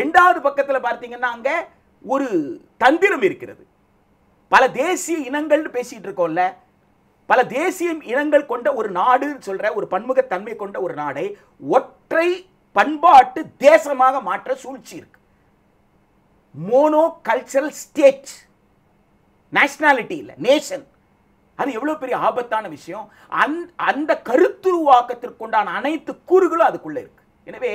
ரெண்டாவது பக்கத்தில் பார்த்தீங்கன்னா அங்கே ஒரு தந்திரம் இருக்கிறது. பல தேசிய இனங்கள்னு பேசிகிட்டு இருக்கோம்ல. பல தேசிய இனங்கள் கொண்ட ஒரு நாடுன்னு சொல்கிற ஒரு பன்முகத்தன்மை கொண்ட ஒரு நாடை ஒற்றை பண்பாட்டு தேசமாக மாற்ற சூழ்ச்சி இருக்கு. மோனோ கல்ச்சரல் ஸ்டேட் நேஷனாலிட்டி இல்லை நேஷன் அது எவ்வளோ பெரிய ஆபத்தான விஷயம். அந் அந்த கருத்துருவாக்கத்திற்குண்டான அனைத்து கூறுகளும் அதுக்குள்ளே இருக்கு. எனவே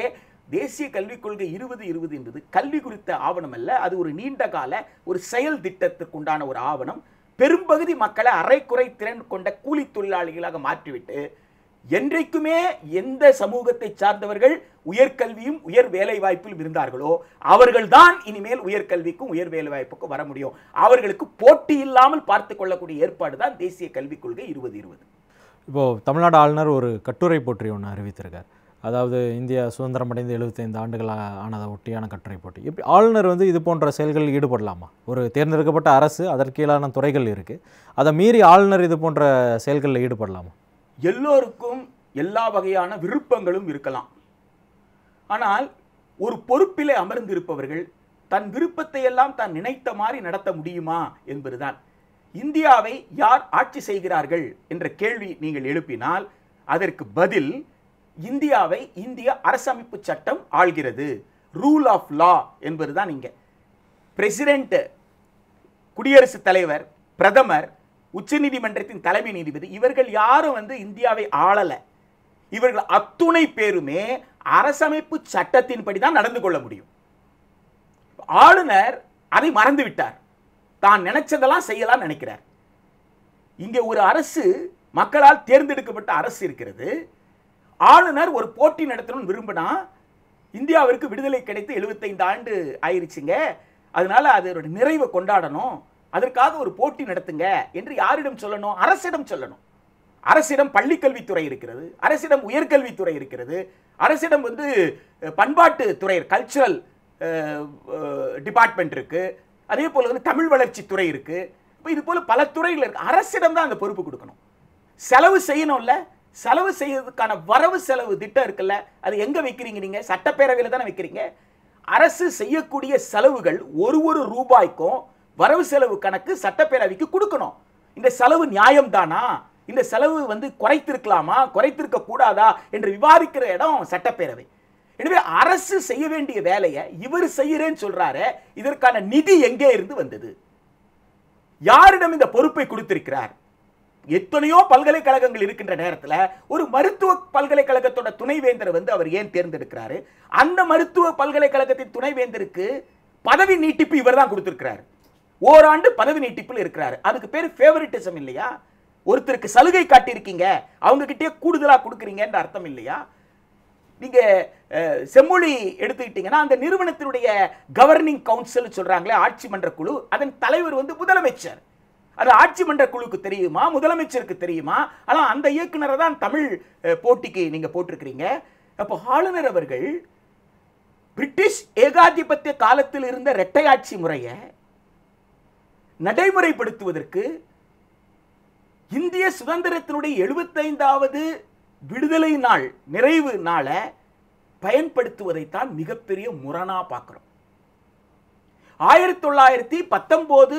தேசிய கல்விக் கொள்கை இருபது இருபது என்பது கல்வி குறித்த ஆவணம் அல்ல. அது ஒரு நீண்ட கால ஒரு செயல் திட்டத்திற்குண்டான ஒரு ஆவணம். பெரும்பகுதி மக்களை அரைக்குறை திறன் கொண்ட கூலி தொழிலாளிகளாக மாற்றிவிட்டு என்றைக்குமே எந்த சமூகத்தை சார்ந்தவர்கள் உயர்கல்வியும் உயர் வேலை வாய்ப்பிலும் இருந்தார்களோ அவர்கள்தான் இனிமேல் உயர்கல்விக்கும் உயர் வேலை வாய்ப்புக்கும் வர முடியும். அவர்களுக்கு போட்டி இல்லாமல் பார்த்து கொள்ளக்கூடிய ஏற்பாடு தான் தேசிய கல்விக் கொள்கை இருபது இருபது. இப்போது தமிழ்நாடு ஆளுநர் ஒரு கட்டுரை போற்றி ஒன்று அறிவித்திருக்கார். அதாவது இந்தியா சுதந்திரம் அடைந்து எழுபத்தைந்து ஆண்டுகள் ஆனதை ஒட்டியான கட்டுரை போட்டி. இப்படி ஆளுநர் வந்து இது போன்ற செயல்களில் ஈடுபடலாமா? ஒரு தேர்ந்தெடுக்கப்பட்ட அரசு அதற்கீழான துறைகள் இருக்குது அதை மீறி ஆளுநர் இது போன்ற செயல்களில் ஈடுபடலாமா? எல்லோருக்கும் எல்லா வகையான விருப்பங்களும் இருக்கலாம். ஆனால் ஒரு பொறுப்பிலே அமர்ந்திருப்பவர்கள் தன் விருப்பத்தை எல்லாம் தான் நினைத்த மாதிரி நடத்த முடியுமா என்பதுதான். இந்தியாவை யார் ஆட்சி செய்கிறார்கள் என்ற கேள்வி நீங்கள் எழுப்பினால் அதற்கு பதில் இந்தியாவை இந்திய அரசமைப்பு சட்டம் ஆள்கிறது. ரூல் ஆஃப் லா என்பதுதான் இங்கே. பிரசிடென்ட் குடியரசுத் தலைவர் பிரதமர் உச்சநீதிமன்றத்தின் தலைமை நீதிபதி இவர்கள் யாரும் வந்து இந்தியாவை ஆளலை. இவர்கள் அத்துணை பேருமே அரசமைப்பு சட்டத்தின்படி தான் நடந்து கொள்ள முடியும். ஆளுநர் அதை மறந்து விட்டார். தான் நினைச்சதெல்லாம் செய்யலாம் நினைக்கிறார். இங்கே ஒரு அரசு மக்களால் தேர்ந்தெடுக்கப்பட்ட அரசு இருக்கிறது. ஆளுநர் ஒரு போட்டி நடத்தணும்னு விரும்பினா இந்தியாவிற்கு விடுதலை கிடைத்து 75 ஆண்டு ஆயிருச்சுங்க. அதனால அதோட நிறைவை கொண்டாடணும். அதற்காக ஒரு போட்டி நடத்துங்க என்று யாரிடம் சொல்லணும்? அரசிடம் சொல்லணும். அரசிடம் பள்ளிக்கல்வித்துறை இருக்கிறது அரசிடம் உயர்கல்வித்துறை இருக்கிறது அரசிடம் வந்து பண்பாட்டு துறை கல்ச்சுரல் டிபார்ட்மெண்ட் இருக்கு அதே போல் வந்து தமிழ் வளர்ச்சி துறை இருக்கு. இப்போ இது போல பல துறையில் இருக்கு. அரசிடம் தான் அந்த பொறுப்பு கொடுக்கணும். செலவு செய்யணும்ல. செலவு செய்யறதுக்கான வரவு செலவு திட்டம் இருக்குல்ல. அது எங்க வைக்கிறீங்க நீங்க? சட்டப்பேரவையில் தானே வைக்கிறீங்க. அரசு செய்யக்கூடிய செலவுகள் ஒரு ஒரு ரூபாய்க்கும் வரவு செலவு கணக்கு சட்டப்பேரவைக்கு கொடுக்கணும். இந்த செலவு நியாயம்தானா? இந்த செலவு வந்து குறைத்திருக்கலாமா? குறைத்திருக்க கூடாதா? என்று விவாதிக்கிற இடம் சட்டப்பேரவை. எனவே அரசு செய்ய வேண்டிய வேலையை இவர் செய்யறேன்னு சொல்றாரு. இதற்கான நிதி எங்கே இருந்து வந்தது? யாரிடம் இந்த பொறுப்பை கொடுத்திருக்கிறார்? எத்தனையோ பல்கலைக்கழகங்கள் இருக்கின்ற நேரத்துல ஒரு மருத்துவ பல்கலைக்கழகத்தோட துணைவேந்தர் வந்து அவர் ஏன் தேர்ந்தெடுக்கிறாரு? அந்த மருத்துவ பல்கலைக்கழகத்தின் துணைவேந்தருக்கு பதவி நீட்டிப்பு இவர் தான் கொடுத்திருக்கிறார். ஓராண்டு பதவி நீட்டிப்பில் இருக்கிறாரு. அதுக்கு பேர் ஃபேவரிட்டிசம் இல்லையா? ஒருத்தருக்கு சலுகை காட்டியிருக்கீங்க. அவங்க கிட்டே கூடுதலா கொடுக்குறீங்கன்ற அர்த்தம் இல்லையா? நீங்கள் செம்மொழி எடுத்துக்கிட்டீங்கன்னா அந்த நிறுவனத்தினுடைய கவர்னிங் கவுன்சில் சொல்கிறாங்களே ஆட்சி மன்ற குழு அதன் தலைவர் வந்து முதலமைச்சர். அது ஆட்சி மன்ற குழுக்கு தெரியுமா? முதலமைச்சருக்கு தெரியுமா? ஆனால் அந்த இயக்குனரை தான் தமிழ் போட்டிக்கு நீங்கள் போட்டிருக்கிறீங்க. அப்போ ஆளுநர் அவர்கள் பிரிட்டிஷ் ஏகாதிபத்திய காலத்தில் இருந்த இரட்டையாட்சி முறையை நடைமுறைப்படுத்துவதற்கு இந்திய சுதந்திரத்தினுடைய எழுபத்தைந்தாவது விடுதலை நாள் நிறைவு நாளை பயன்படுத்துவதைத்தான் மிகப்பெரிய முரணாக பார்க்குறோம். ஆயிரத்தி தொள்ளாயிரத்தி பத்தொம்போது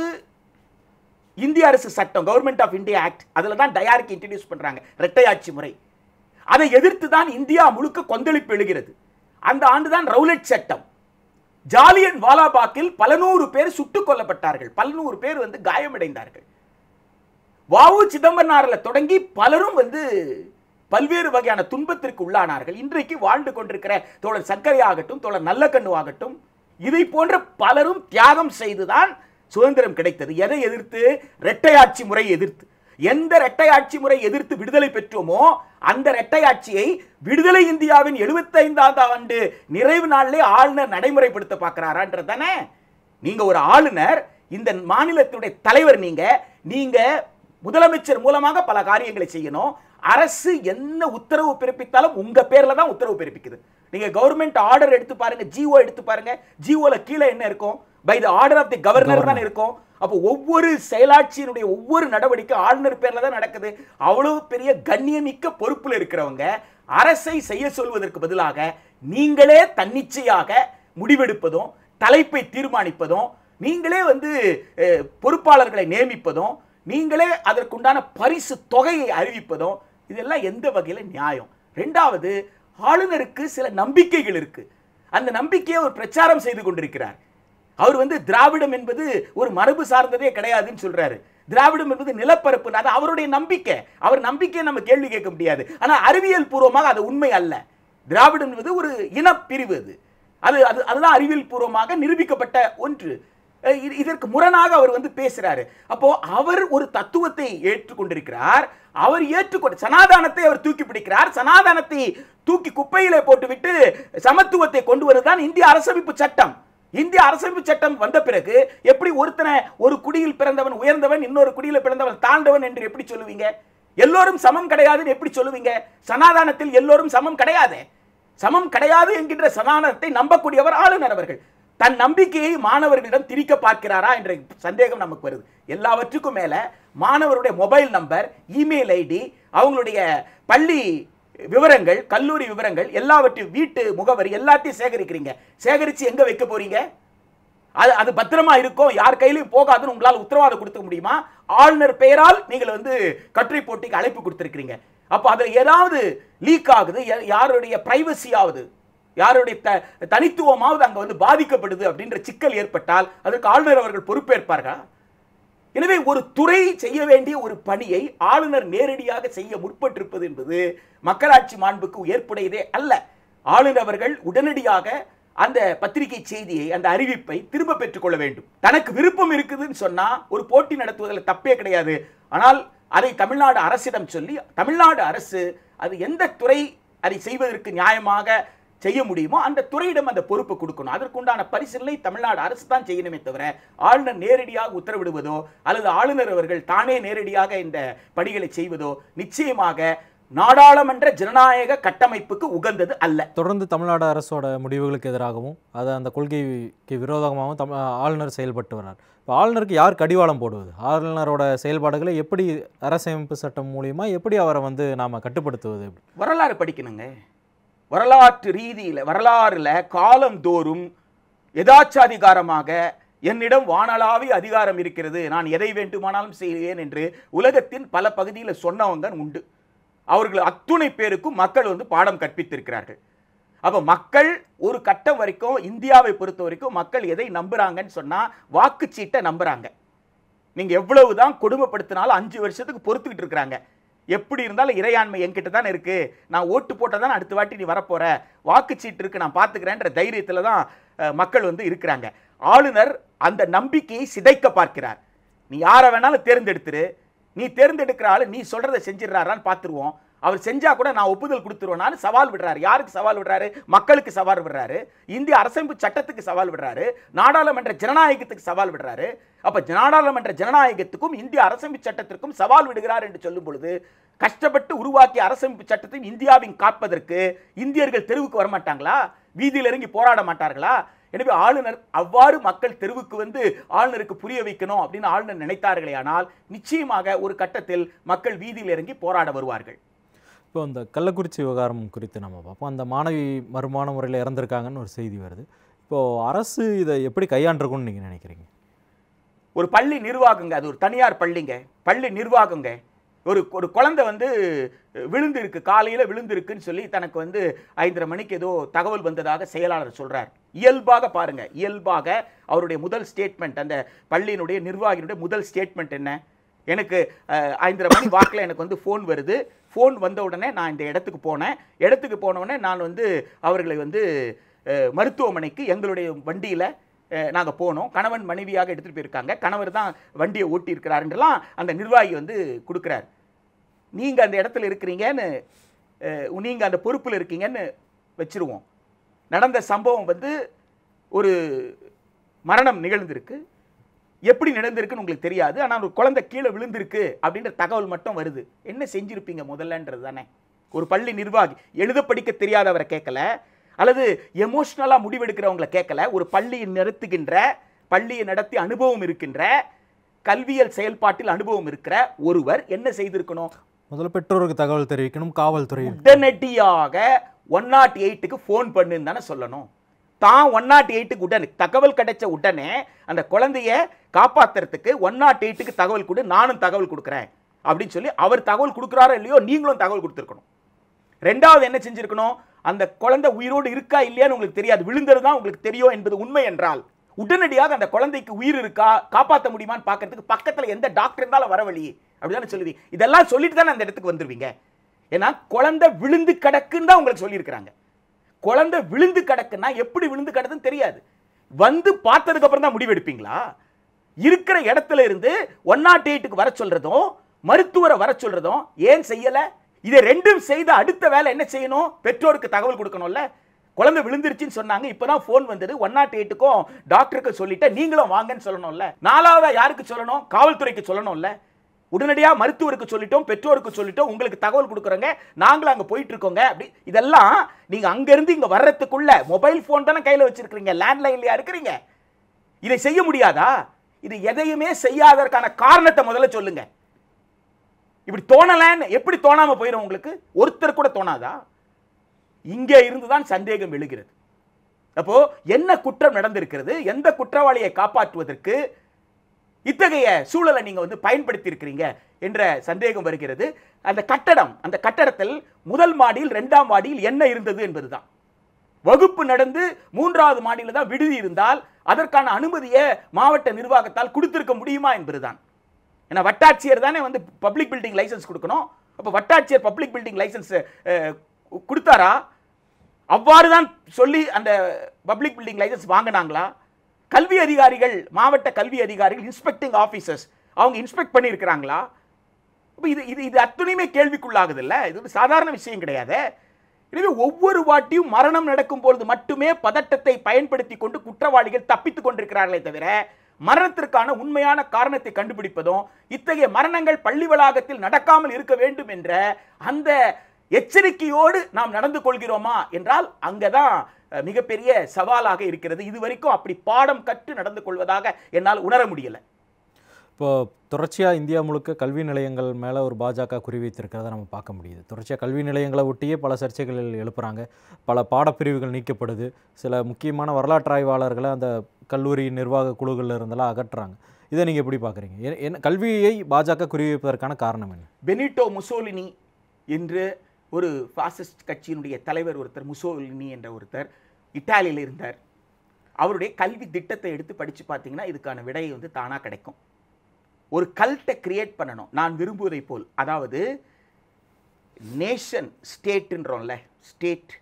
இந்திய அரசு சட்டம் கவர்மெண்ட் ஆஃப் இந்தியா ஆக்ட் அதில் தான் டயாருக்கு இன்ட்ரடியூஸ் பண்ணுறாங்க இரட்டையாட்சி முறை. அதை எதிர்த்து தான் இந்தியா முழுக்க கொந்தளிப்பு எழுகிறது. அந்த ஆண்டு தான் ரவுலட் சட்டம். ஜாலியன் வாலாபாக்கில் பல நூறு பேர் சுட்டுக் கொல்லப்பட்டார்கள். பல நூறு பேர் வந்து காயமடைந்தார்கள். வாவு சிதம்பரனாரில் தொடங்கி பலரும் வந்து பல்வேறு வகையான துன்பத்திற்கு உள்ளானார்கள். இன்றைக்கு வாழ்ந்து கொண்டிருக்கிற தோழர் சர்க்கரை ஆகட்டும் தோழர் நல்லக்கண்ணு ஆகட்டும் இதை போன்ற பலரும் தியாகம் செய்துதான் சுதந்திரம் கிடைத்தது. எதை எதிர்த்து? இரட்டையாட்சி முறை எதிர்த்து. எந்த இரட்டையாட்சி முறை எதிர்த்து விடுதலை பெற்றோமோ அந்த இரட்டையாட்சியை விடுதலை இந்தியாவின் எழுபத்தைந்தாவது ஆண்டு நிறைவு நாளிலே ஆளுநர் நடைமுறைப்படுத்த பார்க்கிறாரான்றதானே நீங்க ஒரு ஆளுநர் இந்த மாநிலத்துடைய தலைவர் நீங்க நீங்க முதலமைச்சர் மூலமாக பல காரியங்களை செய்யணும். அரசு என்ன உத்தரவு பிறப்பித்தாலும் உங்க பேர்ல தான் உத்தரவு பிறப்பிக்குது. நீங்க கவர்மெண்ட் ஆர்டர் எடுத்து பாருங்க ஜிஓ எடுத்து பாருங்க. ஜிஓல கீழே என்ன இருக்கும்? By the order of the governor தான் இருக்கும். அப்போ ஒவ்வொரு செயலாட்சியினுடைய ஒவ்வொரு நடவடிக்கை ஆளுநர் பேரில் தான் நடக்குது. அவ்வளவு பெரிய கண்ணியமிக்க பொறுப்பில் இருக்கிறவங்க அரசை செய்ய சொல்வதற்கு பதிலாக நீங்களே தன்னிச்சையாக முடிவெடுப்பதும் தலைப்பை தீர்மானிப்பதும் நீங்களே வந்து பொறுப்பாளர்களை நியமிப்பதும் நீங்களே அதற்குண்டான பரிசு தொகையை அறிவிப்பதும் இதெல்லாம் எந்த வகையில் நியாயம்? ரெண்டாவது ஆளுநருக்கு சில நம்பிக்கைகள் இருக்குது அந்த நம்பிக்கையை அவர் பிரச்சாரம் செய்து கொண்டிருக்கிறார். அவர் வந்து திராவிடம் என்பது ஒரு மரபு சார்ந்ததே கிடையாதுன்னு சொல்றாரு. திராவிடம் என்பது நிலப்பரப்பு அது அவருடைய நம்பிக்கை. அவர் நம்பிக்கையை நம்ம கேள்வி கேட்க முடியாது. ஆனா அறிவியல் பூர்வமாக அது உண்மை அல்ல. திராவிடம் என்பது ஒரு இனப்பிரிவு அது. அது அது அதுதான் அறிவியல் பூர்வமாக நிரூபிக்கப்பட்ட ஒன்று. இது- இதற்கு முரணாக அவர் வந்து பேசுறாரு. அப்போ அவர் ஒரு தத்துவத்தை ஏற்றுக்கொண்டிருக்கிறார். அவர் ஏற்றுக்கொண்டு சனாதானத்தை அவர் தூக்கி பிடிக்கிறார். சனாதானத்தை தூக்கி குப்பையில போட்டுவிட்டு சமத்துவத்தை கொண்டு வருவதுதான் இந்திய அரசமைப்பு சட்டம். இந்திய அரசமைப்பு சட்டம் வந்த பிறகு எப்படி ஒருத்தனை ஒரு குடியில் பிறந்தவன் உயர்ந்தவன் இன்னொரு குடியில் பிறந்தவன் தாழ்ந்தவன் என்று எப்படி சொல்லுவீங்க? எல்லோரும் சமம் கிடையாதுன்னு எப்படி சொல்லுவீங்க? சனாதானத்தில் எல்லோரும் சமம் கிடையாது. சமம் கிடையாது என்கின்ற சனாதனத்தை நம்பக்கூடியவர் ஆளுநர் அவர்கள். தன் நம்பிக்கையை மாணவர்களிடம் திரிக்க பார்க்கிறாரா என்ற சந்தேகம் நமக்கு வருது. எல்லாவற்றுக்கும் மேல மாணவருடைய மொபைல் நம்பர் இமெயில் ஐடி அவங்களுடைய பள்ளி விவரங்கள் கல்லூரி விவரங்கள் எல்லாவற்றையும் வீட்டு முகவரி எல்லாத்தையும் சேகரிக்கிறீங்க. சேகரித்து எங்க வைக்க போறீங்க? அது அது பத்திரமா இருக்கும் யார் கையிலையும் போகாதுன்னு உங்களால் உத்தரவாதம் கொடுக்க முடியுமா? ஆளுநர் பெயரால் நீங்கள் வந்து கட்டுரை போட்டிக்கு அழைப்பு கொடுத்துருக்கிறீங்க. அப்போ அதில் ஏதாவது லீக் ஆகுது? யாருடைய ப்ரைவசியாவது யாருடைய த தனித்துவமாவது அங்கே வந்து பாதிக்கப்படுது அப்படின்ற சிக்கல் ஏற்பட்டால் அதற்கு ஆளுநர் அவர்கள் பொறுப்பேற்பார்களா? எனவே ஒரு துறை செய்ய வேண்டிய ஒரு பணியை ஆளுநர் நேரடியாக செய்ய முற்பட்டிருப்பது என்பது மக்களாட்சி மாண்புக்கு ஏற்புடையதே அல்ல. ஆளுநர் அவர்கள் உடனடியாக அந்த பத்திரிகை செய்தியை அந்த அறிவிப்பை திரும்ப பெற்றுக்கொள்ள வேண்டும். தனக்கு விருப்பம் இருக்குதுன்னு சொன்னா ஒரு போட்டி நடத்துவதில் தப்பே கிடையாது. ஆனால் அதை தமிழ்நாடு அரசிடம் சொல்லி தமிழ்நாடு அரசு அது எந்த துறை அதை செய்வதற்கு நியாயமாக செய்ய முடியுமோ அந்த துறையிடம் அந்த பொறுப்பை கொடுக்கணும். அதற்குண்டான பரிசீலனை தமிழ்நாடு அரசு தான் செய்யணுமே தவிர ஆளுநர் நேரடியாக உத்தரவிடுவதோ அல்லது ஆளுநர் அவர்கள் தானே நேரடியாக இந்த பணிகளை செய்வதோ நிச்சயமாக நாடாளுமன்ற ஜனநாயக கட்டமைப்புக்கு உகந்தது அல்ல. தொடர்ந்து தமிழ்நாடு அரசோட முடிவுகளுக்கு எதிராகவும் அது அந்த கொள்கைக்கு விரோதமாகவும் தம் ஆளுநர் செயல்பட்டு வர்றார். இப்போ ஆளுநருக்கு யார் கடிவாளம் போடுவது? ஆளுநரோட செயல்பாடுகளை எப்படி அரசமைப்பு சட்டம் மூலியமா எப்படி அவரை வந்து நாம் கட்டுப்படுத்துவது? வரலாறு படிக்கணுங்க. வரலாற்று ரீதியில் வரலாறுல காலந்தோறும் எதாச்சாதிகாரமாக என்னிடம் வானளாவி அதிகாரம் இருக்கிறது. நான் எதை வேண்டுமானாலும் செய்வேன் என்று உலகத்தின் பல பகுதியில் சொன்னவங்க உண்டு. அவர்கள் அத்துணை பேருக்கும் மக்கள் வந்து பாடம் கற்பித்திருக்கிறார்கள். அப்போ மக்கள் ஒரு கட்டம் வரைக்கும் இந்தியாவை பொறுத்த வரைக்கும் மக்கள் எதை நம்புகிறாங்கன்னு சொன்னால் வாக்குச்சீட்டை நம்புகிறாங்க நீங்கள் எவ்வளவு தான் கொடுமைப்படுத்தினாலும் அஞ்சு வருஷத்துக்கு பொறுத்துக்கிட்டு இருக்கிறாங்க. எப்படி இருந்தாலும் இறையாண்மை என்கிட்ட தானே இருக்கு. நான் ஓட்டு போட்டால் தான் அடுத்த வாட்டி நீ வரப்போற. வாக்குச்சீட்டு இருக்கு நான் பார்த்துக்கிறேன்ற தைரியத்தில் தான் மக்கள் வந்து இருக்கிறாங்க. ஆளுநர் அந்த நம்பிக்கையை சிதைக்க பார்க்கிறார். நீ யாரை வேணாலும் தேர்ந்தெடுத்துரு. நீ தேர்ந்தெடுக்கிற ஆளு நீ சொல்றதை செஞ்சிடறாரான்னு பார்த்துருவோம். அவர் செஞ்சா கூட நான் ஒப்புதல் கொடுத்துருவேன். சவால் விடுறாரு. யாருக்கு சவால் விடுறாரு? மக்களுக்கு சவால் விடுறாரு. இந்திய அரசமைப்பு சட்டத்துக்கு சவால் விடுறாரு. நாடாளுமன்ற ஜனநாயகத்துக்கு சவால் விடுறாரு. அப்ப நாடாளுமன்ற ஜனநாயகத்துக்கும் இந்திய அரசமைப்பு சட்டத்திற்கும் சவால் விடுகிறார் என்று சொல்லும் பொழுது கஷ்டப்பட்டு உருவாக்கிய அரசமைப்பு சட்டத்தையும் இந்தியாவின் காப்பதற்கு இந்தியர்கள் தெருவுக்கு வரமாட்டாங்களா? வீதியில் இறங்கி போராட மாட்டார்களா? எனவே ஆளுநர் அவ்வாறு மக்கள் தெருவுக்கு வந்து ஆளுநருக்கு புரிய வைக்கணும் அப்படின்னு ஆளுநர் நினைத்தார்களே ஆனால் நிச்சயமாக ஒரு கட்டத்தில் மக்கள் வீதியில் இறங்கி போராட வருவார்கள். இப்போ இந்த கள்ளக்குறிச்சி விவகாரம் குறித்து நம்ம பார்ப்போம். அந்த மாணவி மறுமான முறையில் இறந்துருக்காங்கன்னு ஒரு செய்தி வருது. இப்போது அரசு இதை எப்படி கையாண்டிருக்கும்னு நீங்கள் நினைக்கிறீங்க? ஒரு பள்ளி நிர்வாகங்க அது ஒரு தனியார் பள்ளிங்க. பள்ளி நிர்வாகங்க. ஒரு ஒரு குழந்தை வந்து விழுந்திருக்கு காலையில் விழுந்திருக்குன்னு சொல்லி தனக்கு வந்து ஐந்தரை மணிக்கு ஏதோ தகவல் வந்ததாக செயலாளர் சொல்கிறார் இயல்பாக பாருங்கள் இயல்பாக அவருடைய முதல் ஸ்டேட்மெண்ட் அந்த பள்ளியினுடைய நிர்வாகியினுடைய முதல் ஸ்டேட்மெண்ட் என்ன? எனக்கு ஐந்தரை மணி வாக்கில் எனக்கு வந்து ஃபோன் வருது. ஃபோன் வந்த உடனே நான் இந்த இடத்துக்கு போனேன். இடத்துக்கு போனவுடனே நான் வந்து அவர்களை வந்து மருத்துவமனைக்கு எங்களுடைய வண்டியில் நாங்கள் போனோம். கணவன் மனைவியாக எடுத்துகிட்டு போயிருக்காங்க. கணவர் தான் வண்டியை ஓட்டியிருக்கிறாருன்றலாம் அந்த நிர்வாகி வந்து கொடுக்குறார். நீங்கள் அந்த இடத்துல இருக்கிறீங்கன்னு நீங்கள் அந்த பொறுப்பில் இருக்கீங்கன்னு வச்சுருவோம். நடந்த சம்பவம் வந்து ஒரு மரணம் நிகழ்ந்திருக்கு. எப்படி நடந்திருக்குன்னு உங்களுக்கு தெரியாது ஆனால் ஒரு குழந்தை கீழே விழுந்திருக்கு அப்படின்ற தகவல் மட்டும் வருது. என்ன செஞ்சிருப்பீங்க முதல்லன்றது தானே. ஒரு பள்ளி நிர்வாகி எழுத படிக்க தெரியாதவரை கேட்கல அல்லது எமோஷ்னலாக முடிவெடுக்கிறவங்கள கேட்கல ஒரு பள்ளியை நடத்துகின்ற பள்ளியை நடத்தி அனுபவம் இருக்கின்ற கல்வியல் செயல்பாட்டில் அனுபவம் இருக்கிற ஒருவர் என்ன செய்திருக்கணும்? முதல்ல பெற்றோருக்கு தகவல் தெரிவிக்கணும் காவல்துறை உடனடியாக ஒன் நாட் எயிட்டுக்கு ஃபோன் பண்ணுன்னு தானே சொல்லணும். தான் ஒன் நாட் எயிட்டுக்கு உடனே தகவல் கிடைச்ச உடனே அந்த குழந்தைய காப்பாத்துறதுக்கு ஒன் நாட் எயிட்டுக்கு தகவல் கொடு நானும் தகவல் கொடுக்குறேன். அப்படின்னு சொல்லி அவர் தகவல் கொடுக்குறாரோ இல்லையோ நீங்களும் தகவல் கொடுத்துருக்கணும். ரெண்டாவது என்ன செஞ்சுருக்கணும்? அந்த குழந்தை உயிரோடு இருக்கா இல்லையான்னு உங்களுக்கு தெரியாது. விழுந்தது தான் உங்களுக்கு தெரியும் என்பது உண்மை என்றால் உடனடியாக அந்த குழந்தைக்கு உயிர் இருக்கா காப்பாற்ற முடியுமான்னு பார்க்கறதுக்கு பக்கத்தில் எந்த டாக்டர் இருந்தாலும் வர வழி. அப்படிதானே சொல்லுவீங்க இதெல்லாம் சொல்லிட்டு தானே அந்த இடத்துக்கு வந்துடுவீங்க ஏன்னா குழந்தை விழுந்து கிடக்குன்னு தான் உங்களுக்கு சொல்லியிருக்கிறாங்க. குழந்தை விழுந்து கிடக்குன்னா எப்படி விழுந்து கிடக்குன்னு தெரியாது. வந்து பார்த்ததுக்கு அப்புறம் தான் முடிவெடுப்பீங்களா? இருக்கிற இடத்துல இருந்து ஒன் நாட் எயிட்டுக்கு வர சொல்றதும் மருத்துவரை வர சொல்றதும் ஏன் செய்யல? இதை ரெண்டும் செய்த அடுத்த வேலை என்ன செய்யணும்? பெற்றோருக்கு தகவல் கொடுக்கணும்ல. குழந்தை விழுந்துருச்சுன்னு சொன்னாங்க இப்போதான் ஃபோன் வந்தது. ஒன் நாட் எயிட்டுக்கும் டாக்டருக்கு சொல்லிட்டு நீங்களும் வாங்கன்னு சொல்லணும்ல. நாலாவதா யாருக்கு சொல்லணும்? காவல்துறைக்கு சொல்லணும்ல. உடனடியாக மருத்துவருக்கு சொல்லிட்டோம் பெற்றோருக்கு சொல்லிட்டோம் உங்களுக்கு தகவல் கொடுக்குறோங்க. நாங்களும் அங்கே போயிட்டு இருக்கோங்க அப்படி இதெல்லாம் நீங்கள் அங்கேருந்து இங்கே வர்றதுக்குள்ள மொபைல் ஃபோன் தானே கையில் வச்சிருக்கிறீங்க லேண்ட்லைன்லையா இருக்கிறீங்க? இதை செய்ய முடியாதா? இது எதையுமே செய்யாததற்கான காரணத்தை முதல்ல சொல்லுங்க. இப்படி தோணலன்னு எப்படி தோணாமல் போயிடும் உங்களுக்கு? ஒருத்தர் கூட தோணாதா? இங்கே இருந்து தான் சந்தேகம் எழுகிறது. அப்போ என்ன குற்றம் நடந்திருக்கிறது? எந்த குற்றவாளியை காப்பாற்றுவதற்கு இத்தகைய சூழலை நீங்கள் வந்து பயன்படுத்தி இருக்கிறீங்க என்ற சந்தேகம் வருகிறது. அந்த கட்டடம் அந்த கட்டடத்தில் முதல் மாடியில் ரெண்டாம் மாடியில் என்ன இருந்தது என்பதுதான். வகுப்பு நடந்து மூன்றாவது மாடியில் தான் விடுதி இருந்தால் அதற்கான அனுமதியை மாவட்ட நிர்வாகத்தால் கொடுத்திருக்க முடியுமா என்பதுதான். ஏன்னா வட்டாட்சியர் தானே வந்து பப்ளிக் பில்டிங் லைசன்ஸ் கொடுக்கணும். அப்போ வட்டாட்சியர் பப்ளிக் பில்டிங் லைசன்ஸ் கொடுத்தாரா? அவ்வாறு தான் சொல்லி அந்த பப்ளிக் பில்டிங் லைசன்ஸ் வாங்கினாங்களா? கல்வி அதிகாரிகள் மாவட்ட கல்வி அதிகாரிகள் இன்ஸ்பெக்டிங் ஆஃபீஸர்ஸ் அவங்க இன்ஸ்பெக்ட் பண்ணியிருக்கிறாங்களா? இப்போ இது இது இது அத்துணையுமே கேள்விக்குள்ளாகுது இல்லை இது ஒரு சாதாரண விஷயம் கிடையாது. எனவே ஒவ்வொரு வாட்டியும் மரணம் நடக்கும் பொழுது மட்டுமே பதட்டத்தை பயன்படுத்தி கொண்டு குற்றவாளிகள் தப்பித்துக் கொண்டிருக்கிறார்களே தவிர மரணத்திற்கான உண்மையான காரணத்தை கண்டுபிடிப்பதும் இத்தகைய மரணங்கள் பள்ளி வளாகத்தில் நடக்காமல் இருக்க வேண்டும் என்ற அந்த எச்சரிக்கையோடு நாம் நடந்து கொள்கிறோமா என்றால் அங்கதான் தான் மிகப்பெரிய சவாலாக இருக்கிறது. இதுவரைக்கும் அப்படி பாடம் கற்று நடந்து கொள்வதாக என்னால் உணர முடியல. இப்போ தொடர்ச்சியாக இந்தியா முழுக்க கல்வி நிலையங்கள் மேலே ஒரு பாஜக குறிவைத்திருக்கிறத நம்ம பார்க்க முடியுது. தொடர்ச்சியாக கல்வி நிலையங்களை ஒட்டியே பல சர்ச்சைகள் எழுப்புறாங்க. பல பாடப்பிரிவுகள் நீக்கப்படுது. சில முக்கியமான வரலாற்று ஆய்வாளர்களை அந்த கல்லூரி நிர்வாக குழுகளில் இருந்தெல்லாம் அகற்றுறாங்க இதை நீங்கள் எப்படி பார்க்குறீங்க? என்ன கல்வியை பாஜக குறிவைப்பதற்கான காரணம் என்ன? பெனிட்டோ முசோலினி என்று ஒரு ஃபாசிஸ்ட் கட்சியினுடைய தலைவர் ஒருத்தர் முசோலினி என்ற ஒருத்தர் இத்தாலியில் இருந்தார். அவருடைய கல்வி திட்டத்தை எடுத்து படித்து பார்த்தீங்கன்னா இதுக்கான விடையை வந்து தானாக கிடைக்கும். ஒரு கல்ட்டை கிரியேட் பண்ணணும். நான் விரும்புவதை போல். அதாவது நேஷன் ஸ்டேட்டுன்றோம்ல ஸ்டேட்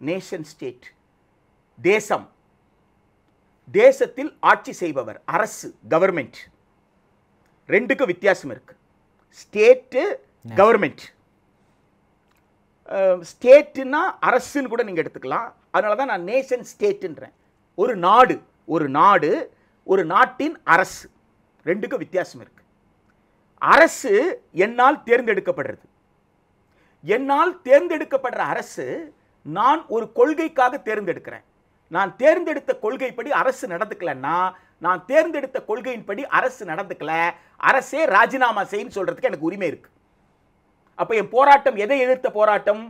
நேஷன் ஸ்டேட் தேசம். தேசத்தில் ஆட்சி செய்பவர் அரசு கவர்மெண்ட் ரெண்டுக்கும் வித்தியாசம் இருக்கு. ஸ்டேட்டு கவர்மெண்ட் ஸ்டேட்டுன்னா அரசுன்னு கூட நீங்கள் எடுத்துக்கலாம். அதனால தான் நான் நேஷன் ஸ்டேட்டுன்றேன். ஒரு நாடு ஒரு நாடு ஒரு நாட்டின் அரசு. ரெண்டுக்கும் வித்தியாசம் இருக்கு. அரசு என்னால் தேர்ந்தெடுக்கப்படுறது. என்னால் தேர்ந்தெடுக்கப்படுற அரசு நான் ஒரு கொள்கைக்காக தேர்ந்தெடுக்கிறேன். நான் தேர்ந்தெடுத்த கொள்கைப்படி அரசு நடந்துக்கலன்னா நான் தேர்ந்தெடுத்த கொள்கையின்படி அரசு நடந்துக்கல. அரசே ராஜினாமா செய்யுன்னு சொல்றதுக்கு எனக்கு உரிமை இருக்குது அப்ப என் போராட்டம் எதை எதிர்த்த போராட்டம்?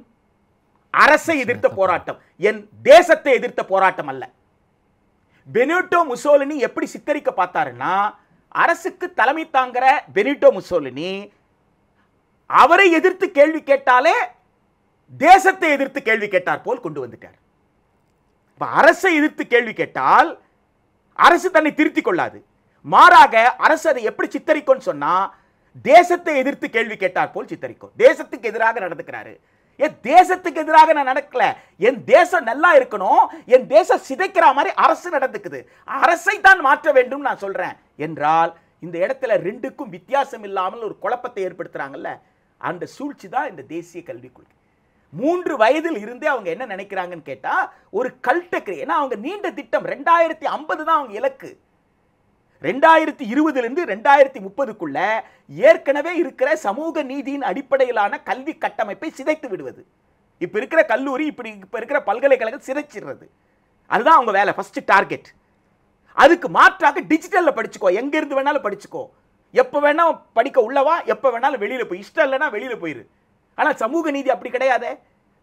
அரசை எதிர்த்த போராட்டம். என் தேசத்தை எதிர்த்த போராட்டம் அல்ல. பெனிட்டோ முசோலினி எப்படி சித்தரிக்க பார்த்தாருன்னா அரசுக்கு தலைமை தாங்குற பெனிட்டோ முசோலினி அவரை எதிர்த்து கேள்வி கேட்டாலே தேசத்தை எதிர்த்து கேள்வி கேட்டார் போல் கொண்டு வந்துட்டார். இப்ப அரசை எதிர்த்து கேள்வி கேட்டால் அரசு தன்னை திருத்திக் கொள்ளாது. மாறாக அரசு அதை எப்படி சித்தரிக்கும்னு சொன்னா தேசத்தை எதிர்த்து கேள்வி கேட்டார் போல் சித்தரிக்கும். தேசத்துக்கு எதிராக நடந்துக்கிறாரு. என் தேசத்துக்கு எதிராக நான் நடக்கல. என் தேசம் நல்லா இருக்கணும். என் தேசம் சிதைக்கிற மாதிரி அரசு நடந்துக்குது. அரசை தான் மாற்ற வேண்டும் நான் சொல்றேன். என்றால் இந்த இடத்துல ரெண்டுக்கும் வித்தியாசம் இல்லாமல் ஒரு குழப்பத்தை ஏற்படுத்துறாங்கல்ல? அந்த சூழ்ச்சி தான் இந்த தேசிய கல்விக் கொள்கை. மூன்று வயதில் இருந்தே அவங்க என்ன நினைக்கிறாங்கன்னு கேட்டா ஒரு கல்டெக்ரி ஏன்னா அவங்க நீண்ட திட்டம் ரெண்டாயிரத்தி ஐம்பது தான் அவங்க இலக்கு. ரெண்டாயிரத்தி இருபதுலேருந்து ரெண்டாயிரத்தி முப்பதுக்குள்ள ஏற்கனவே இருக்கிற சமூக நீதியின் அடிப்படையிலான கல்வி கட்டமைப்பை சிதைத்து விடுவது. இப்போ இருக்கிற கல்லூரி இப்படி இப்போ இருக்கிற பல்கலைக்கழகம் சிதைச்சிடுறது. அதுதான் அவங்க வேலை ஃபஸ்ட்டு டார்கெட் அதுக்கு மாற்றாக டிஜிட்டலில் படிச்சுக்கோ எங்கேருந்து வேணாலும் படிச்சுக்கோ. எப்போ வேணால் படிக்க உள்ளவா எப்போ வேணாலும் வெளியில் போய். இஷ்டம் இல்லைன்னா வெளியில் போயிரு. ஆனால் சமூக நீதி அப்படி கிடையாதே.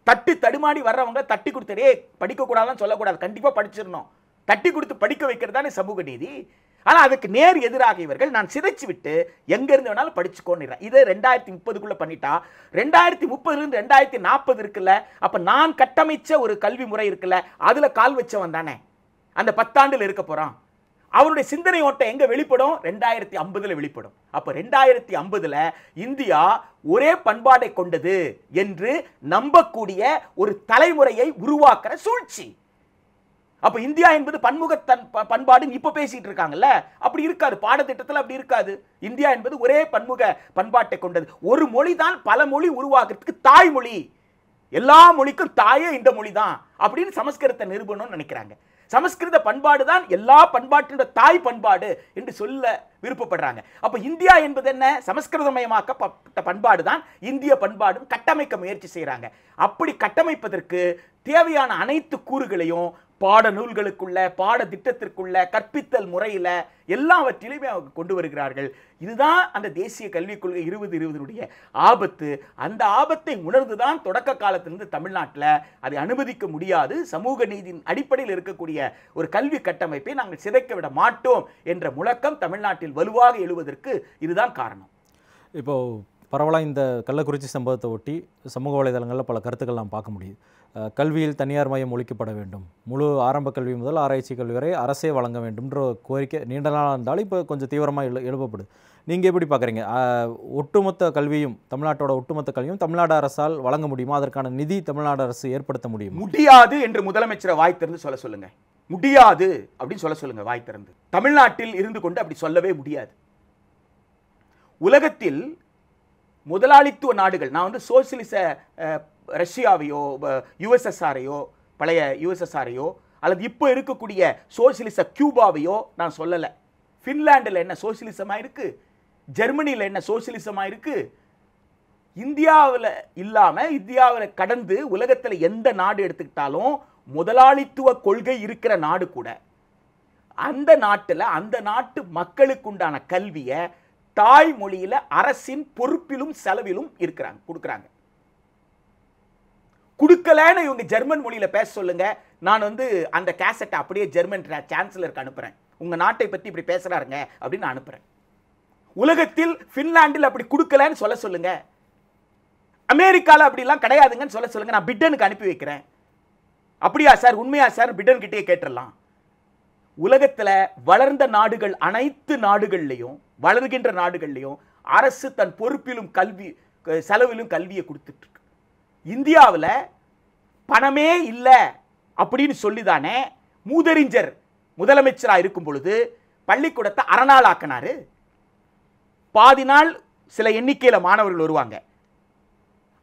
தட்டு தடுமாடி வர்றவங்க தட்டி கொடுத்துடே படிக்கக்கூடாதுன்னு சொல்லக்கூடாது. கண்டிப்பாக படிச்சிடணும். தட்டி கொடுத்து படிக்க வைக்கிறது தானே சமூக நீதி. ஆனால் அதுக்கு நேர் எதிராக இவர்கள் நான் சிதைச்சு விட்டு எங்கேருந்து வேணாலும் படிச்சுக்கோன்னு இதை ரெண்டாயிரத்தி முப்பதுக்குள்ளே பண்ணிட்டா ரெண்டாயிரத்தி முப்பதுலேருந்து ரெண்டாயிரத்தி நாற்பது இருக்குல்ல அப்போ நான் கட்டமைச்ச ஒரு கல்வி முறை இருக்குல்ல அதில் கால் வச்சவன் தானே. அந்த பத்தாண்டில் இருக்க போகிறான் அவருடைய சிந்தனை ஓட்டம் எங்கே வெளிப்படும்? ரெண்டாயிரத்தி ஐம்பதுல வெளிப்படும். அப்போ ரெண்டாயிரத்தி ஐம்பதுல இந்தியா ஒரே பண்பாடை கொண்டது என்று நம்பக்கூடிய ஒரு தலைமுறையை உருவாக்குற சூழ்ச்சி. அப்ப இந்தியா என்பது பன்முகத்தன் ப- பண்பாடுன்னு இப்ப பேசிட்டு இருக்காங்கல்ல அப்படி இருக்காது. பாடத்திட்டத்தில் அப்படி இருக்காது. இந்தியா என்பது ஒரே பன்முக பண்பாட்டை கொண்டது. ஒரு மொழி தான் பல மொழி உருவாக்குறதுக்கு தாய்மொழி. எல்லா மொழிக்கும் தாயே இந்த மொழி தான் அப்படின்னு சமஸ்கிருதத்தை நிறுவனம்னு நினைக்கிறாங்க. சமஸ்கிருத பண்பாடு தான் எல்லா பண்பாட்டினோட தாய் பண்பாடு என்று சொல்ல விருப்பப்படுறாங்க. அப்ப இந்தியா என்பது என்ன? சமஸ்கிருதமயமாக்கப்பட்ட பண்பாடு தான் இந்திய பண்பாடும் கட்டமைக்க முயற்சி செய்கிறாங்க அப்படி கட்டமைப்பதற்கு தேவையான அனைத்து கூறுகளையும் பாட நூல்களுக்குள்ள பாட திட்டத்திற்குள்ள கற்பித்தல் முறையில் எல்லாவற்றிலுமே அவங்க கொண்டு வருகிறார்கள். இதுதான் அந்த தேசிய கல்விக் கொள்கை இருபது இருபதுடைய ஆபத்து. அந்த ஆபத்தை உணர்ந்துதான் தொடக்க காலத்திலிருந்து தமிழ்நாட்டில் அதை அனுமதிக்க முடியாது. சமூக நீதியின் அடிப்படையில் இருக்கக்கூடிய ஒரு கல்வி கட்டமைப்பை நாங்கள் சிதைக்க விட மாட்டோம் என்ற முழக்கம் தமிழ்நாட்டில் வலுவாக எழுவதற்கு இதுதான் காரணம். இப்போ பரவலாக இந்த கள்ளக்குறிச்சி சம்பவத்தை ஒட்டி சமூக வலைதளங்களில் பல கருத்துக்கள் நாம் பார்க்க முடியுது. கல்வியில் தனியார் மயம் ஒழிக்கப்பட வேண்டும். முழு ஆரம்ப கல்வி முதல் ஆராய்ச்சி கல்வி வரை அரசே வழங்க வேண்டும்ன்ற கோரிக்கை நீண்ட நாளாக இருந்தாலும் இப்போ கொஞ்சம் தீவிரமாக எழு எழுப்பப்படுது. நீங்கள் எப்படி பார்க்குறீங்க ஒட்டுமொத்த கல்வியும் தமிழ்நாட்டோட ஒட்டுமொத்த கல்வியும் தமிழ்நாடு அரசால் வழங்க முடியுமா? அதற்கான நிதி தமிழ்நாடு அரசு ஏற்படுத்த முடியும்? முடியாது என்று முதலமைச்சரை வாய் திறந்து சொல்ல சொல்லுங்க. முடியாது அப்படின்னு சொல்ல சொல்லுங்க வாய் திறந்து. தமிழ்நாட்டில் இருந்து கொண்டு அப்படி சொல்லவே முடியாது. உலகத்தில் முதலாளித்துவ நாடுகள் நான் வந்து சோசியலிச ரஷ்யாவையோ யுஎஸ்எஸ்ஆரையோ பழைய யுஎஸ்எஸ்ஆரையோ அல்லது இப்போ இருக்கக்கூடிய சோசியலிச கியூபாவையோ நான் சொல்லலை. ஃபின்லாண்டில் என்ன சோசியலிசமாக இருக்குது ஜெர்மனியில் என்ன சோசியலிசமாக இருக்குது இந்தியாவில் இல்லாமல் இந்தியாவில் கடந்து உலகத்தில் எந்த நாடு எடுத்துக்கிட்டாலும் முதலாளித்துவ கொள்கை இருக்கிற நாடு கூட. அந்த நாட்டில் அந்த நாட்டு மக்களுக்குண்டான கல்வியை தாய்மொழியில் அரசின் பொறுப்பிலும் செலவிலும் இருக்கிறாங்க கொடுக்குறாங்க. கொடுக்கலன்னு இவங்க ஜெர்மன் மொழியில் பேச சொல்லுங்க. நான் வந்து அந்த கேசட்டை அப்படியே ஜெர்மன் சான்சலருக்கு அனுப்புகிறேன் உங்கள் நாட்டை பற்றி இப்படி பேசுகிறாருங்க அப்படின்னு நான் உலகத்தில் ஃபின்லாண்டில் அப்படி கொடுக்கலன்னு சொல்ல சொல்லுங்க. அமெரிக்காவில் அப்படிலாம் கிடையாதுங்கன்னு சொல்ல சொல்லுங்க. நான் பிட்டனுக்கு அனுப்பி வைக்கிறேன். அப்படியா சார்? உண்மையா சார்? பிட்டன் கிட்டே கேட்டுடலாம் உலகத்தில் வளர்ந்த நாடுகள் அனைத்து நாடுகள்லையும் வளர்கின்ற நாடுகள்லையும் அரசு தன் பொறுப்பிலும் கல்வி க- செலவிலும் கல்வியை கொடுத்துட்டு இந்தியாவில் பணமே இல்லை அப்படின்னு சொல்லி தானே மூதறிஞர் முதலமைச்சராக இருக்கும் பொழுது பள்ளிக்கூடத்தை அறநாள் ஆக்கினாரு பாதி நாள் சில எண்ணிக்கையில் மாணவர்கள் வருவாங்க.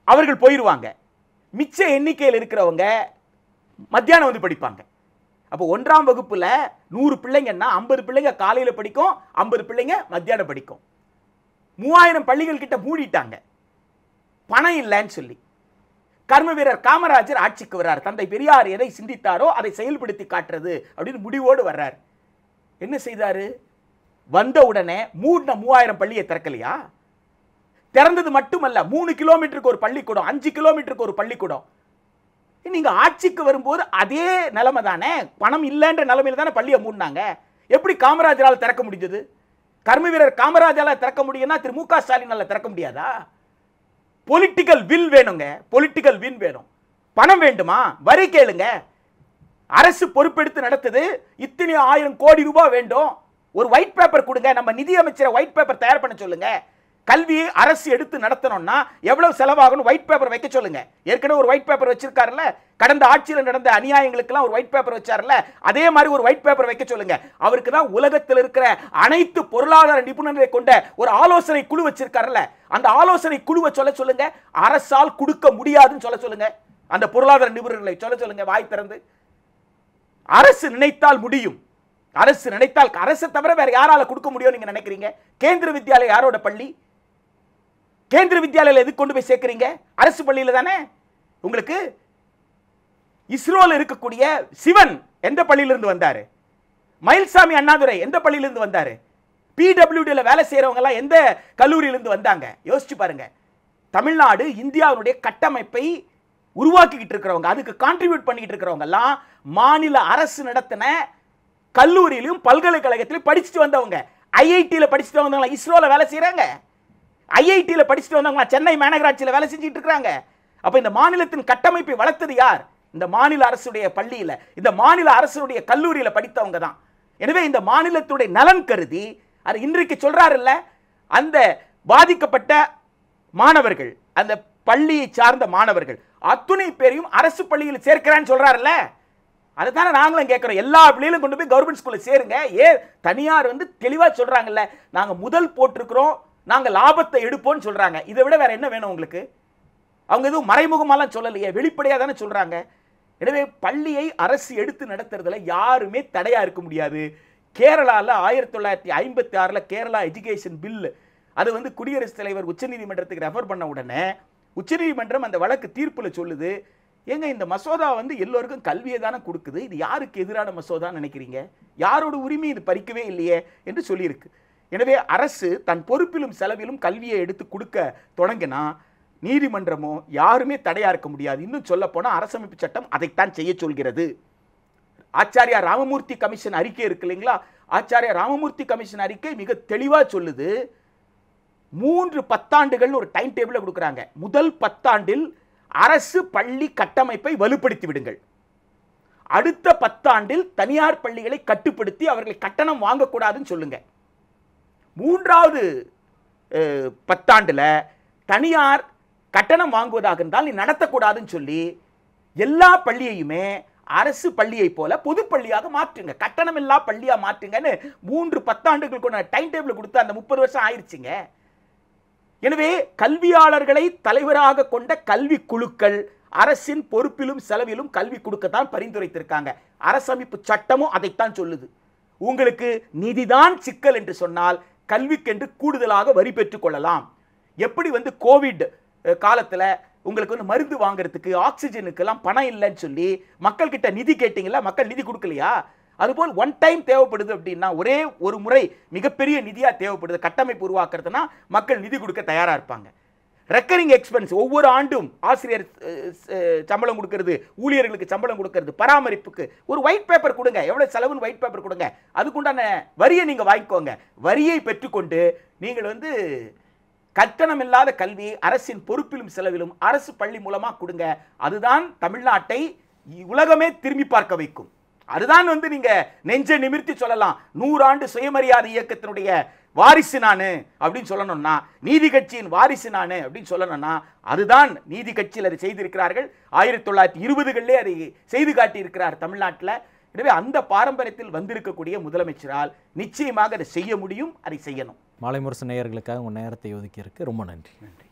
அவர்கள் போயிடுவாங்க மிச்ச எண்ணிக்கையில் இருக்கிறவங்க மத்தியானம் வந்து படிப்பாங்க. அப்போ ஒன்றாம் வகுப்பில் நூறு பிள்ளைங்கன்னா ஐம்பது பிள்ளைங்க காலையில் படிக்கும் ஐம்பது பிள்ளைங்க மத்தியானம் படிக்கும். மூவாயிரம் பள்ளிகள் கிட்ட மூடிட்டாங்க. பணம் இல்லைன்னு சொல்லி. கர்ம வீரர் காமராஜர் ஆட்சிக்கு வர்றார். தந்தை பெரியார் எதை சிந்தித்தாரோ அதை செயல்படுத்தி காட்டுறது அப்படின்னு முடிவோடு வர்றார். என்ன செய்தார்? வந்த உடனே மூடின மூவாயிரம் பள்ளியை திறக்கலையா? திறந்தது மட்டுமல்ல மூணு கிலோமீட்டருக்கு ஒரு பள்ளிக்கூடம் அஞ்சு கிலோமீட்டருக்கு ஒரு பள்ளிக்கூடம். நீங்க ஆட்சிக்கு வரும்போது அதே நிலைமை தானே? பணம் இல்லைன்ற நிலைமையில தானே பள்ளியை மூடினாங்க? எப்படி காமராஜரால் திறக்க முடிஞ்சது? கர்ம வீரர் காமராஜரால் திறக்க முடியும்னா திரு மு க ஸ்டாலினால் திறக்க முடியாதா? பொலிட்டிக்கல் வில் வேணுங்க. பொலிட்டிக்கல் வின் வேணும். பணம் வேண்டுமா? வரி கேளுங்க. அரசு பொறுப்பெடுத்து நடத்துது. இத்தனை ஆயிரம் கோடி ரூபாய் வேண்டும். ஒரு ஒயிட் பேப்பர் கொடுங்க. நம்ம நிதியமைச்சரை ஒயிட் பேப்பர் தயார் பண்ண சொல்லுங்க. கல்வியை அரசு எடுத்து நடத்தணும்னா எவ்வளவு செலவாகணும் ஒயிட் பேப்பர் வைக்க சொல்லுங்க. ஏற்கனவே ஒரு ஒயிட் பேப்பர் வச்சிருக்காருல்ல? கடந்த ஆட்சியில் நடந்த அநியாயங்களுக்கெல்லாம் ஒரு ஒயிட் பேப்பர் வச்சார்ல அதே மாதிரி ஒரு ஒயிட் பேப்பர் வைக்க சொல்லுங்க. அவருக்கு தான் உலகத்தில் இருக்கிற அனைத்து பொருளாதார நிபுணர்களை கொண்ட ஒரு ஆலோசனை குழு வச்சிருக்காருல்ல? அந்த ஆலோசனை குழுவை சொல்ல சொல்லுங்க. அரசால் கொடுக்க முடியாதுன்னு சொல்ல சொல்லுங்க. அந்த பொருளாதார நிபுணர்களை சொல்ல சொல்லுங்க வாய் திறந்து. அரசு நினைத்தால் முடியும். அரசு நினைத்தால் அரசை தவிர வேற யாரால கொடுக்க முடியும் நீங்க நினைக்கிறீங்க? கேந்திர வித்யாலய யாரோட பள்ளி? கேந்திர வித்யாலயில எதுக்கு கொண்டு போய் சேர்க்குறீங்க? அரசு பள்ளியில தானே? உங்களுக்கு இஸ்ரோல இருக்கக்கூடிய சிவன் எந்த பள்ளியிலிருந்து வந்தாரு? மயில்சாமி அண்ணாதுரை எந்த பள்ளியிலிருந்து வந்தாரு? பிடபிள்யூடியில் வேலை செய்கிறவங்க எல்லாம் எந்த கல்லூரியிலிருந்து வந்தாங்க? யோசிச்சு பாருங்க. தமிழ்நாடு இந்தியாவுடைய கட்டமைப்பை உருவாக்கிக்கிட்டு இருக்கிறவங்க அதுக்கு கான்ட்ரிபியூட் பண்ணிக்கிட்டு இருக்கிறவங்க எல்லாம் மாநில அரசு நடத்தின கல்லூரியிலும் பல்கலைக்கழகத்திலும் படிச்சுட்டு வந்தவங்க. ஐஐடியில் படிச்சுட்டு வந்தவங்க இஸ்ரோவில் வேலை செய்கிறாங்க ஐஐடியில் படிச்சுட்டு வந்தவங்களா சென்னை மாநகராட்சியில் வேலை செஞ்சுட்டு இருக்காங்க அப்போ இந்த மாநிலத்தின் கட்டமைப்பை வளர்த்தது யார்? இந்த மாநில அரசுடைய பள்ளியில் இந்த மாநில அரசுடைய கல்லூரியில் படித்தவங்க தான். எனவே இந்த மாநிலத்துடைய நலன் கருதி அது இன்றைக்கு சொல்கிறாருல்ல அந்த பாதிக்கப்பட்ட மாணவர்கள் அந்த பள்ளியை சார்ந்த மாணவர்கள் அத்துணை பேரையும் அரசு பள்ளியில் சேர்க்கிறான்னு சொல்கிறாருல்ல அதை தானே நாங்களும் கேட்குறோம். எல்லா பிள்ளைகளும் கொண்டு போய் கவர்மெண்ட் ஸ்கூலில் சேருங்க. ஏன்? தனியார் வந்து தெளிவாக சொல்கிறாங்கல்ல நாங்கள் முதல் போட்டிருக்கிறோம். நாங்கள் லாபத்தை எடுப்போம்னு சொல்கிறாங்க இதை விட வேறு என்ன வேணும் உங்களுக்கு? அவங்க எதுவும் மறைமுகமாலாம் சொல்லலையே வெளிப்படையாக தானே சொல்கிறாங்க எனவே பள்ளியை அரசு எடுத்து நடத்துறதுல யாருமே தடையாக இருக்க முடியாது. கேரளாவில் ஆயிரத்தி தொள்ளாயிரத்தி ஐம்பத்தி ஆறில் கேரளா எஜுகேஷன் பில் அது வந்து குடியரசுத் தலைவர் உச்சநீதிமன்றத்துக்கு ரெஃபர் பண்ண உடனே உச்சநீதிமன்றம் அந்த வழக்கு தீர்ப்பில் சொல்லுது. ஏங்க இந்த மசோதா வந்து எல்லோருக்கும் கல்வியை தானே கொடுக்குது. இது யாருக்கு எதிரான மசோதான்னு நினைக்கிறீங்க? யாரோட உரிமை இது பறிக்கவே இல்லையே என்று சொல்லியிருக்கு. எனவே அரசு தன் பொறுப்பிலும் செலவிலும் கல்வியை எடுத்து கொடுக்க தொடங்கினா நீதிமன்றமோ யாருமே தடையா இருக்க முடியாது. இன்னும் சொல்ல போனால் அரசமைப்பு சட்டம் அதைத்தான் செய்ய சொல்கிறது. ஆச்சாரியா ராமமூர்த்தி கமிஷன் அறிக்கை இருக்கு இல்லைங்களா? ஆச்சாரியா ராமமூர்த்தி கமிஷன் அறிக்கை மிக தெளிவா சொல்லுது. மூன்று பத்தாண்டுகள்னு ஒரு டைம் டேபிளை கொடுக்குறாங்க. முதல் பத்தாண்டில் அரசு பள்ளி கட்டமைப்பை வலுப்படுத்தி விடுங்கள். அடுத்த பத்தாண்டில் தனியார் பள்ளிகளை கட்டுப்படுத்தி அவர்களை கட்டணம் வாங்கக்கூடாதுன்னு சொல்லுங்க. மூன்றாவது பத்தாண்டில் தனியார் கட்டணம் வாங்குவதாக இருந்தால் நீ நடத்தக்கூடாதுன்னு சொல்லி எல்லா பள்ளியையுமே அரசு பள்ளியை போல பொது பள்ளியாக மாற்றுங்க. கட்டணம் இல்லா பள்ளியாக மாற்றுங்கன்னு மூன்று பத்தாண்டுகள் கொண்ட டைம் டேபிள் கொடுத்து அந்த முப்பது வருஷம் ஆயிடுச்சுங்க எனவே கல்வியாளர்களை தலைவராக கொண்ட கல்வி குழுக்கள் அரசின் பொறுப்பிலும் செலவிலும் கல்வி கொடுக்கத்தான் பரிந்துரைத்திருக்காங்க. அரசமைப்பு சட்டமும் அதைத்தான் சொல்லுது. உங்களுக்கு நிதிதான் சிக்கல் என்று சொன்னால் கல்விக்கென்று கூடுதலாக வரி பெற்றுக்கொள்ளலாம் எப்படி வந்து கோவிட் காலத்தில் உங்களுக்கு வந்து மருந்து வாங்குறதுக்கு ஆக்சிஜனுக்கெல்லாம் பணம் இல்லைன்னு சொல்லி மக்கள் கிட்ட நிதி கேட்டீங்களா மக்கள் நிதி கொடுக்கலையா? அதுபோல் ஒன் டைம் தேவைப்படுது அப்படின்னா ஒரே ஒரு முறை மிகப்பெரிய நிதியாக தேவைப்படுது கட்டமைப்பு உருவாக்குறதுனா மக்கள் நிதி கொடுக்க தயாராக இருப்பாங்க. ரெக்கரிங் எக்ஸ்பென்ஸ் ஒவ்வொரு ஆண்டும் ஆசிரியர் சம்பளம் கொடுக்கறது ஊழியர்களுக்கு சம்பளம் கொடுக்கறது பராமரிப்புக்கு. ஒரு ஒயிட் பேப்பர் கொடுங்க. எவ்வளோ செலவுன்னு ஒயிட் பேப்பர் கொடுங்க. அதுக்குண்டான வரியை நீங்கள் வாங்கிக்கோங்க. வரியை பெற்றுக்கொண்டு நீங்கள் வந்து கட்டணம் இல்லாத கல்வியை அரசின் பொறுப்பிலும் செலவிலும் அரசு பள்ளி மூலமாக கொடுங்க. அதுதான் தமிழ்நாட்டை உலகமே திரும்பி பார்க்க வைக்கும். அதுதான் வந்து நீங்கள் நெஞ்சை நிமிர்த்தி சொல்லலாம். நூறாண்டு சுயமரியாதை இயக்கத்தினுடைய வாரிசு நானு அப்படின்னு சொல்லணும்னா நீதி கட்சியின் வாரிசு நானு அப்படின்னு சொல்லணும்னா அதுதான் நீதி கட்சியில் அதை செய்திருக்கிறார்கள். ஆயிரத்தி தொள்ளாயிரத்தி இருபதுகளிலே அதை செய்து காட்டியிருக்கிறார் தமிழ்நாட்டில். எனவே அந்த பாரம்பரியத்தில் வந்திருக்கக்கூடிய முதலமைச்சரால் நிச்சயமாக அதை செய்ய முடியும் அதை செய்யணும். மாலை முரசு நேயர்களுக்காக உங்கள் நேரத்தை ஒதுக்கியிருக்கு ரொம்ப நன்றி. நன்றி.